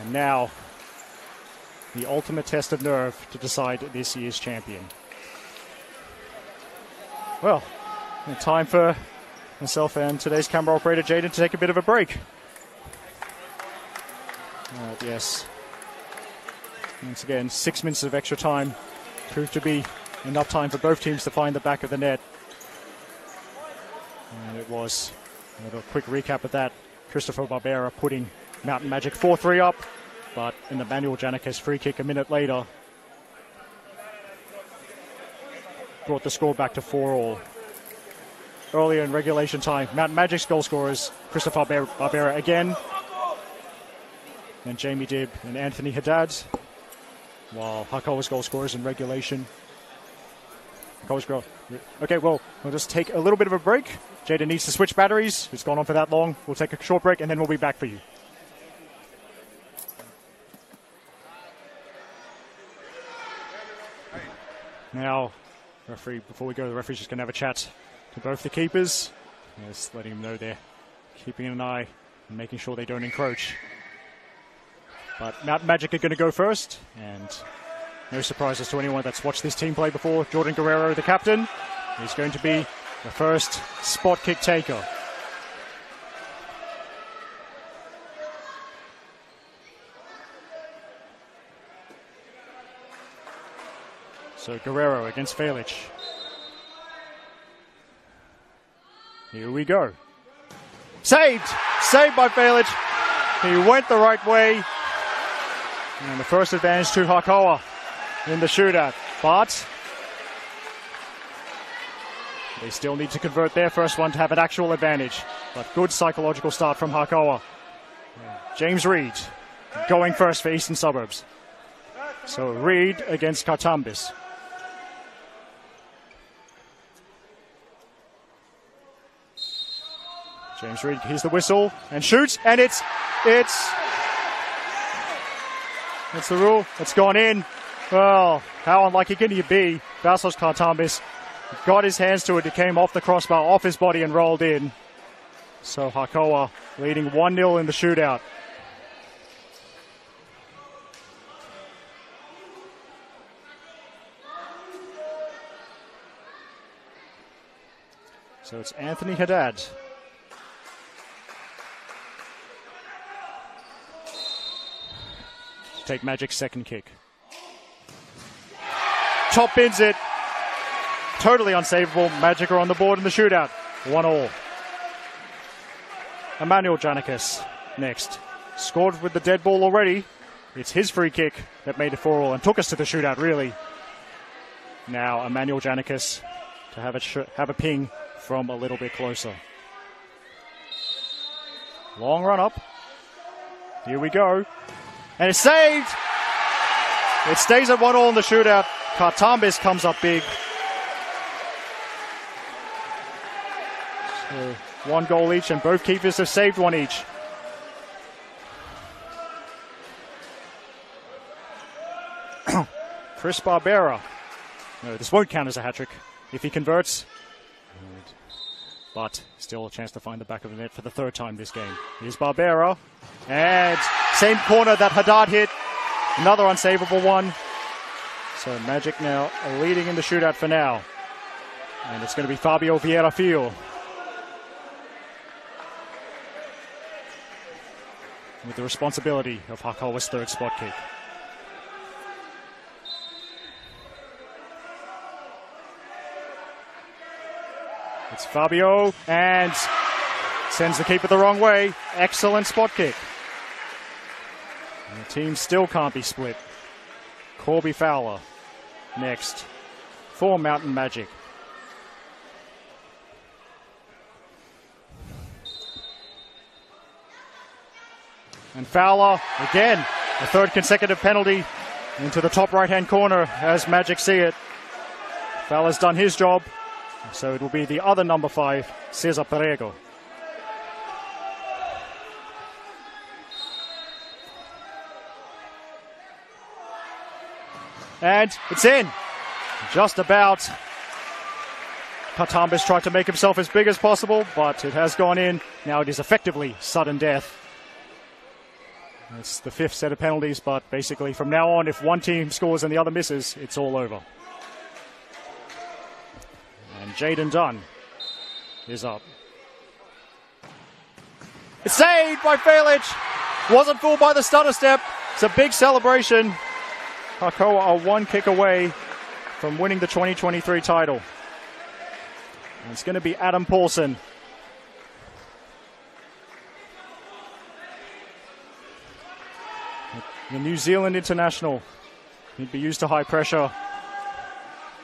And now, the ultimate test of nerve to decide this year's champion. Well, time for myself and today's camera operator Jaden to take a bit of a break. Uh, yes, once again, six minutes of extra time proved to be enough time for both teams to find the back of the net. And it was. A little quick recap of that. Christopher Barbera putting Mountain Majik 4 3 up, but in the Manuel Janikis free kick a minute later, brought the score back to 4 all. Earlier in regulation time, Mountain Majik's goal scorers, Christopher Barbera again, and Jamie Dibb and Anthony Haddad while Hakoah's goal scorers in regulation. Hakoah's goal. Okay, well, we'll just take a little bit of a break. Jaden needs to switch batteries. It's gone on for that long. We'll take a short break and then we'll be back for you. Now, referee, before we go, the referee's just going to have a chat to both the keepers. Just letting them know they're keeping an eye and making sure they don't encroach. But Mountain Majik are going to go first, and no surprises to anyone that's watched this team play before. Jordan Guerrero, the captain, is going to be the first spot kick taker. So Guerrero against Felic. Here we go. Saved! Saved by Felic. He went the right way. And the first advantage to Hakoah in the shootout. But they still need to convert their first one to have an actual advantage. But good psychological start from Hakoah. James Reed going first for Eastern Suburbs. So Reed against Katambis. James Reed hears the whistle and shoots, and it's it's that's the rule. It's gone in. Well, how unlucky can you be? Vassos Kartambis got his hands to it. It came off the crossbar, off his body, and rolled in. So Hakoah leading 1 0 in the shootout. So it's Anthony Haddad take Majik's second kick. Top bins it. Totally unsavable. Magic are on the board in the shootout. One all. Emmanuel Janikis next. Scored with the dead ball already. It's his free kick that made it 4 all and took us to the shootout, really. Now, Emmanuel Janikis to have a, sh- have a ping from a little bit closer. Long run up. Here we go. And it's saved. It stays at one all in the shootout. Kartambis comes up big. So one goal each, and both keepers have saved one each. (coughs) Chris Barbera. No, this won't count as a hat trick if he converts. But still a chance to find the back of the net for the third time this game. Here's Barbera. And same corner that Haddad hit. Another unsavable one. So Majik now leading in the shootout for now. And it's going to be Fabio Vieira Fio. With the responsibility of Hakoah's third spot kick. It's Fabio and sends the keeper the wrong way. Excellent spot kick. And the team still can't be split. Corby Fowler next for Mountain Majik. And Fowler again, a third consecutive penalty into the top right hand corner as Majik see it. Fowler's done his job, so it will be the other number five, Cesar Perego. And it's in. Just about. Katambis tried to make himself as big as possible, but it has gone in. Now it is effectively sudden death. It's the fifth set of penalties, but basically from now on, if one team scores and the other misses, it's all over. Jaden Dunn is up. It's saved by Felic. Wasn't fooled by the stutter step. It's a big celebration. Hakoah are one kick away from winning the 2023 title. And it's going to be Adam Paulson. The New Zealand international. He'd be used to high pressure.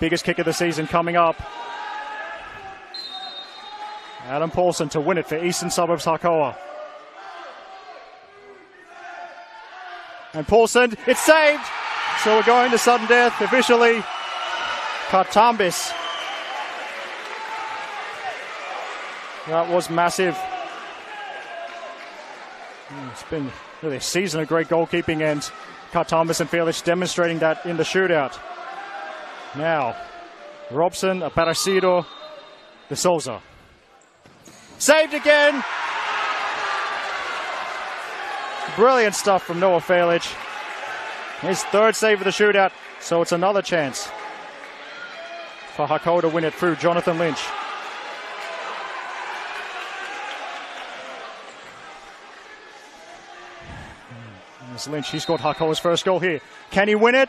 Biggest kick of the season coming up. Adam Paulson to win it for Eastern Suburbs Hakoah. And Paulson, it's saved. So we're going to sudden death officially. Katambis. That was massive. Hmm, it's been really a season of great goalkeeping, and Katambis and Felic demonstrating that in the shootout. Now, Robson, Aparecido, De Souza. Saved again. Brilliant stuff from Noah Felic. His third save of the shootout, so it's another chance for Hakoah to win it through Jonathan Lynch. There's Lynch, he scored Hakoah's first goal here. Can he win it?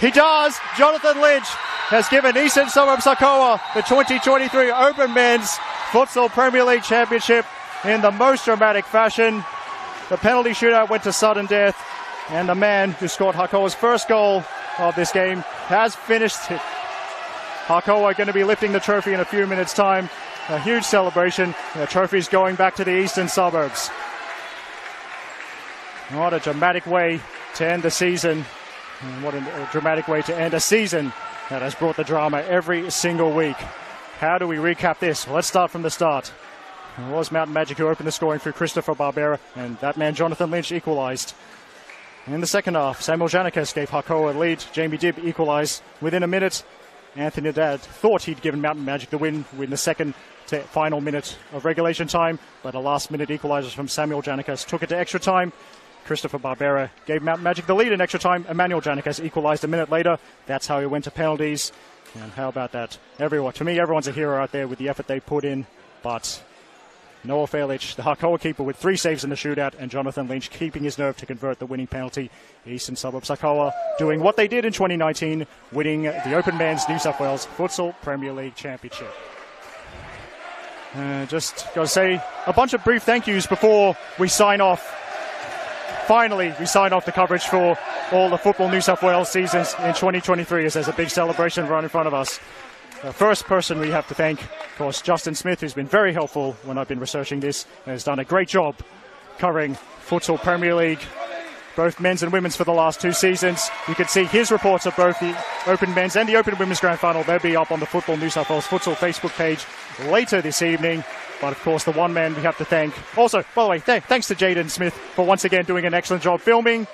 He does! Jonathan Lynch has given Eastern Suburbs Hakoah the 2023 Open Men's Futsal Premier League Championship in the most dramatic fashion. The penalty shootout went to sudden death, and the man who scored Hakoah's first goal of this game has finished it. Hakoah going to be lifting the trophy in a few minutes' time. A huge celebration. The trophy's going back to the eastern suburbs. What a dramatic way to end the season. And what a dramatic way to end a season that has brought the drama every single week. How do we recap this? Well, let's start from the start. It was Mountain Majik who opened the scoring through Christopher Barbera, and that man Jonathan Lynch equalised. In the second half, Samuel Janikas gave Hakoah a lead. Jamie Dibb equalised within a minute. Anthony Haddad thought he'd given Mountain Majik the win in the second to final minute of regulation time, but a last minute equaliser from Samuel Janikas took it to extra time. Christopher Barbera gave Mountain Majik the lead in extra time. Emmanuel Janikas equalised a minute later. That's how he went to penalties. And how about that? Everyone, to me, everyone's a hero out there with the effort they put in. But Noah Felic, the Hakoah keeper, with three saves in the shootout, and Jonathan Lynch keeping his nerve to convert the winning penalty. Eastern Suburbs Hakoah doing what they did in 2019, winning the Open Men's New South Wales Futsal Premier League Championship. Uh, just got to say a bunch of brief thank yous before we sign off. Finally, we sign off the coverage for all the Football New South Wales seasons in 2023 as there's a big celebration right in front of us. The first person we have to thank, of course, Justin Smith, who's been very helpful when I've been researching this and has done a great job covering Futsal Premier League both men's and women's for the last two seasons. You can see his reports of both the Open Men's and the Open Women's Grand Final. They'll be up on the Football New South Wales Futsal Facebook page later this evening. But of course, the one man we have to thank. Also, by the way, th- thanks to Jaden Smith for once again doing an excellent job filming.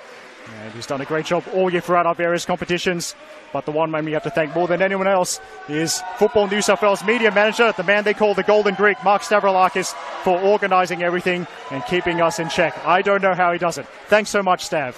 And he's done a great job all year throughout our various competitions. But the one man we have to thank more than anyone else is Football New South Wales media manager, the man they call the Golden Greek, Mark Stavroulakis, for organising everything and keeping us in check. I don't know how he does it. Thanks so much, Stav.